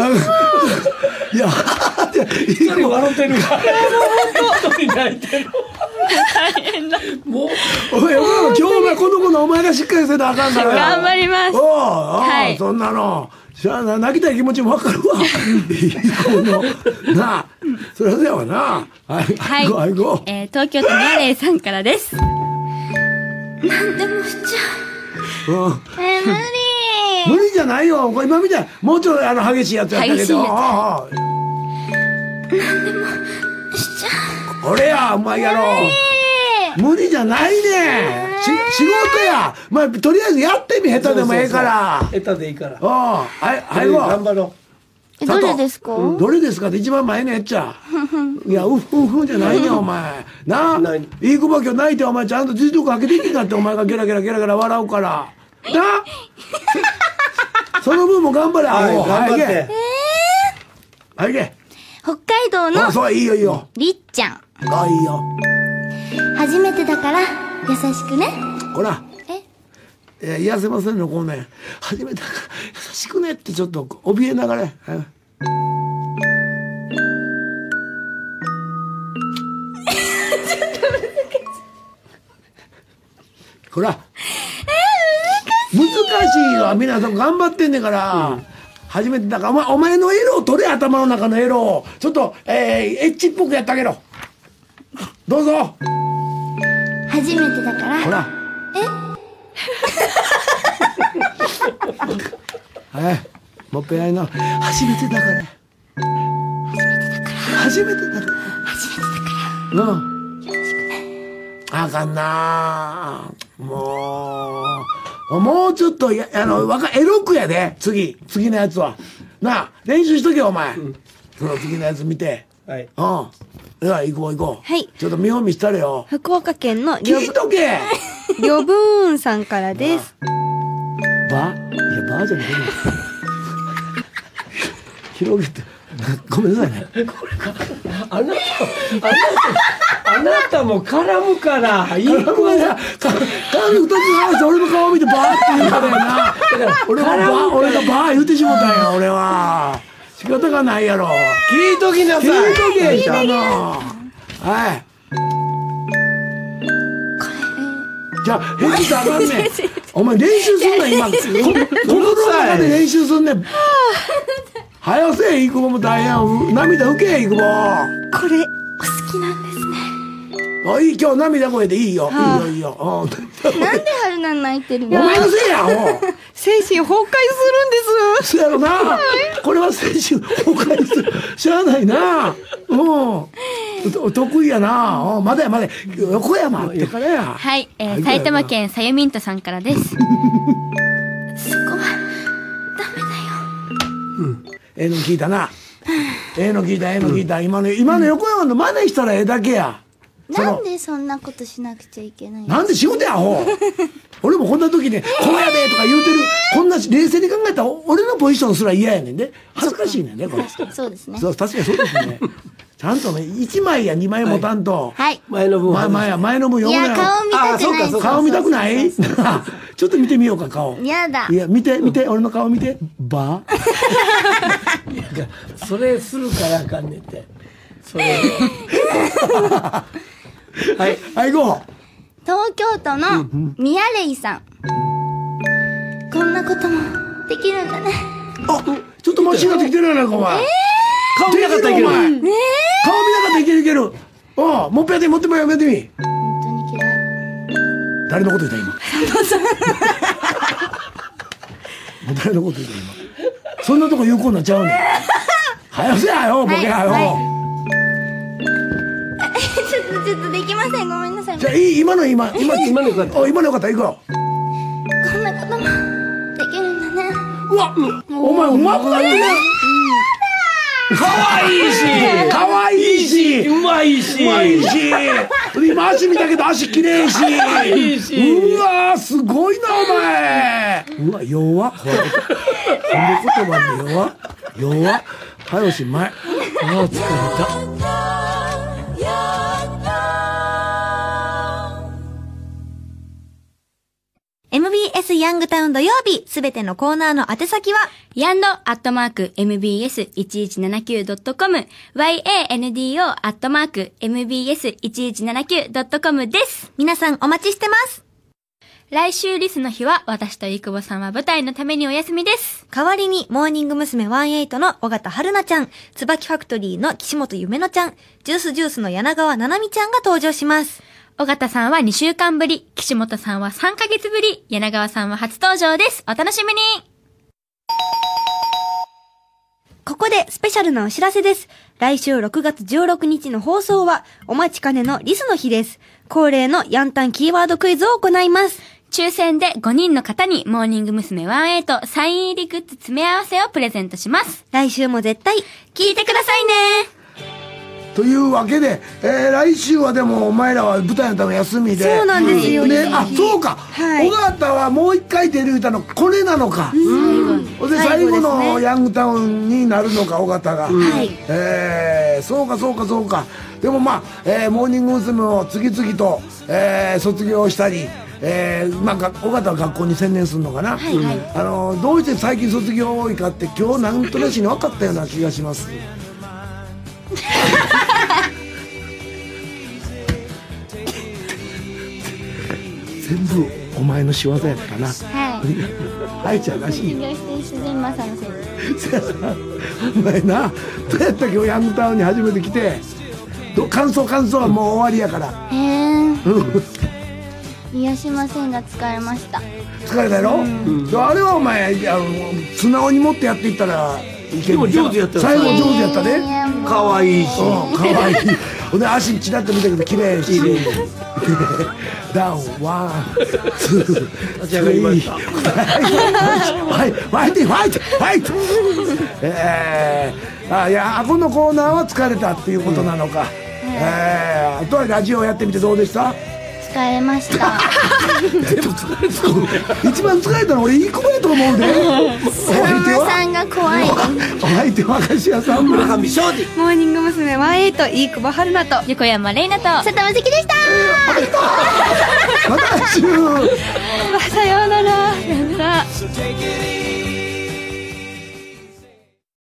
あのいやい一人笑ってる。から。一人泣いてる。もう、お前お前今日お前この子のお前がしっかりせなあかんから。頑張ります。おうおうはい。そんなのしゃあな泣きたい気持ちもわかるわ。<laughs> いい子のな。あ。それはそうやわなはいはいえー東京都宮礼さんからです。でもしちゃう。ん。う。えー、無理。無理じゃないよ。これ今みたいもうちょいあの激しいやつやったけど。激しいやつああしちゃこれや、うまいやろ。無理じゃないね。し仕事や。まあ、とりあえずやってみ、下手でもええから。下手でいいから。ああ、はい、はい、頑張ろう。え、どれですか？どれですかって一番前のやっちゃ。いや、うっふんふんじゃないねん、お前。なあ何いい子ば今日泣いて、お前ちゃんと実力かけていきなって、お前がゲラゲラゲラゲラ笑うから。な？あその分も頑張れ、う。はい、あ頑張って。はい。北海道あ、のそう、いいよ、いいよ。りっちゃん。あ、いいよ。初めてだから優しくね。ほら。え？えー癒せませんのこうね初めてだから優しくね。ってちょっと怯えながら、はい。<laughs> ほら。難しいわ皆さん頑張ってんねんから、初めてだからお前お前のエロを取れ頭の中のエロを。ちょっと、えーエッチっぽくやってあげろどうぞ。初めてだから。ほら。はい <laughs> もっぺんやいの初めてだから。初めてだから。初めてだから。なああかんな。もうもうちょっとやあのわかエロくやで。次次のやつは。なあ練習しとけよお前、その次のやつ見て。はい。うんでは行こう行こう。はい。ちょっと見本見したれよ。福岡県の聞いとけ！りょぶーんさんからです。<laughs> バいやバーじゃない。<laughs> 広げて。ごめんなさいね。あなたあなたあなたも絡むから。いいごめんなさいか彼女二つ合わせて俺の顔見てバーって言うからやな俺はバー俺がバー言うてしもたんや俺は仕方がないやろ。聞いときなさい。聞いとけちゃんのはい。じゃあ返事あかんねん。<laughs> お前練習すんな今。こ心の中で練習すんねん。はよせいくぼも大変う涙拭けいくぼこれお好きなんですね。あいい今日涙声でいいよ、いいよいいよ。うん。なんで春菜泣いてるおの前のせいやお精神崩壊するんです。そうやろな。これは精神崩壊する。しゃあないな。うん。と得意やな。うん。まだやまだや。横山あってからや。はい、えー、はい。埼玉県さゆみんとさんからです。ええの聞いたな。ええの聞いたええの聞いた。今の今の横山の真似したらええだけやなんでそんなことしなくちゃいけないの？なんで仕事やアホ？<laughs> 俺もこんな時に「こうやで」とか言うてるこんな冷静に考えたら俺のポジションすら嫌やねんで。恥ずかしいねんねこれそうですね。そう確かにそうですね。<laughs> ちゃんとね1枚や2枚もたんと、はい。前の分前前や前の分い読むなよ。や顔見たくないあそうかそうか。顔見たくない？ちょっと見てみようか顔。やだ。いや見て見て俺の顔見て。バそれするからあかんねんって。それ <laughs> はい。はい行こ東京都のミヤレイさん。こんなこともできるんだね。うあちょっとマシンができてるやないかお前顔見なかったらいける。お前顔見なかったらいけるいける。うんもっぺんやって持ってもやめてみ。本当に嫌い誰のこと言った今？誰のこと言った今？そんなとこ有効になっちゃうねん。早せやよボケやよ、はいちょっとちょっとできません。ごめんなさいじゃあいい今の今今今のよかった。お今のよかった行くよこんなこともできるんだねうわお前うまくなってる。可愛いし。可愛いし。うまいし。うまいし。今足見たけど足きれいしいいし。うわーすごいなお前。うわ弱っ。<laughs> ほんで言葉で弱っ。弱っ。はよし前。ああ疲れた MBS ヤングタウン土曜日すべてのコーナーの宛先はヤンドアットマーク mbs1179.com yando アットマーク mbs1179.com です。皆さんお待ちしてます来週リスの日は私とゆくぼさんは舞台のためにお休みです。代わりに、モーニング娘。18の尾形春菜ちゃん、椿ファクトリーの岸本夢乃ちゃん、ジュースジュースの柳川ななみちゃんが登場します。尾形さんは2週間ぶり、岸本さんは3ヶ月ぶり、柳川さんは初登場です。お楽しみにここでスペシャルなお知らせです。来週6月16日の放送は、お待ちかねのリスの日です。恒例のヤンタンキーワードクイズを行います。抽選で5人の方にモーニング娘。18サイン入りグッズ詰め合わせをプレゼントします。来週も絶対、聞いてくださいねというわけで、えー来週はでもお前らは舞台のため休みで。そうなんですよね、あそうか、はい。尾形はもう一回出る歌のこれなのか。で最後のヤングタウンになるのか尾形が、はい。えーそうかそうかそうか。でもまあ、えーモーニング娘。を次々と、えー卒業したり、えーまあ、が尾形は学校に専念するのかな、あのどうして最近卒業多いかって今日なんとなしに分かったような気がします <laughs> 全部お前の仕業やったな。はい。はい。ちゃんらしいお前などうやった今日ヤングタウンに初めて来てど感想感想はもう終わりやから。へえ癒しませんが疲れました。疲れたやろ、あれはお前あの素直に持ってやっていったらでも上手やったよ最後上手やったね、かわいいしうん、かわいい。ほんで足チラッと見たけど綺麗やし。<laughs> ダウン、 one、two、立ち上がりましたはい、ファイト、ファイト、ファイト。えー、あ、いや、このコーナーは疲れたっていうことなのか。えー、あとはラジオやってみてどうでした疲れました。一番疲れたの俺いい子やと思うで。お相手マさはんが怖い。お相手は明石家さんま。村上庄司モーニング娘。18飯久保春菜と。横山玲奈と。佐藤関でした。<laughs> また来週。さようなら。さようなら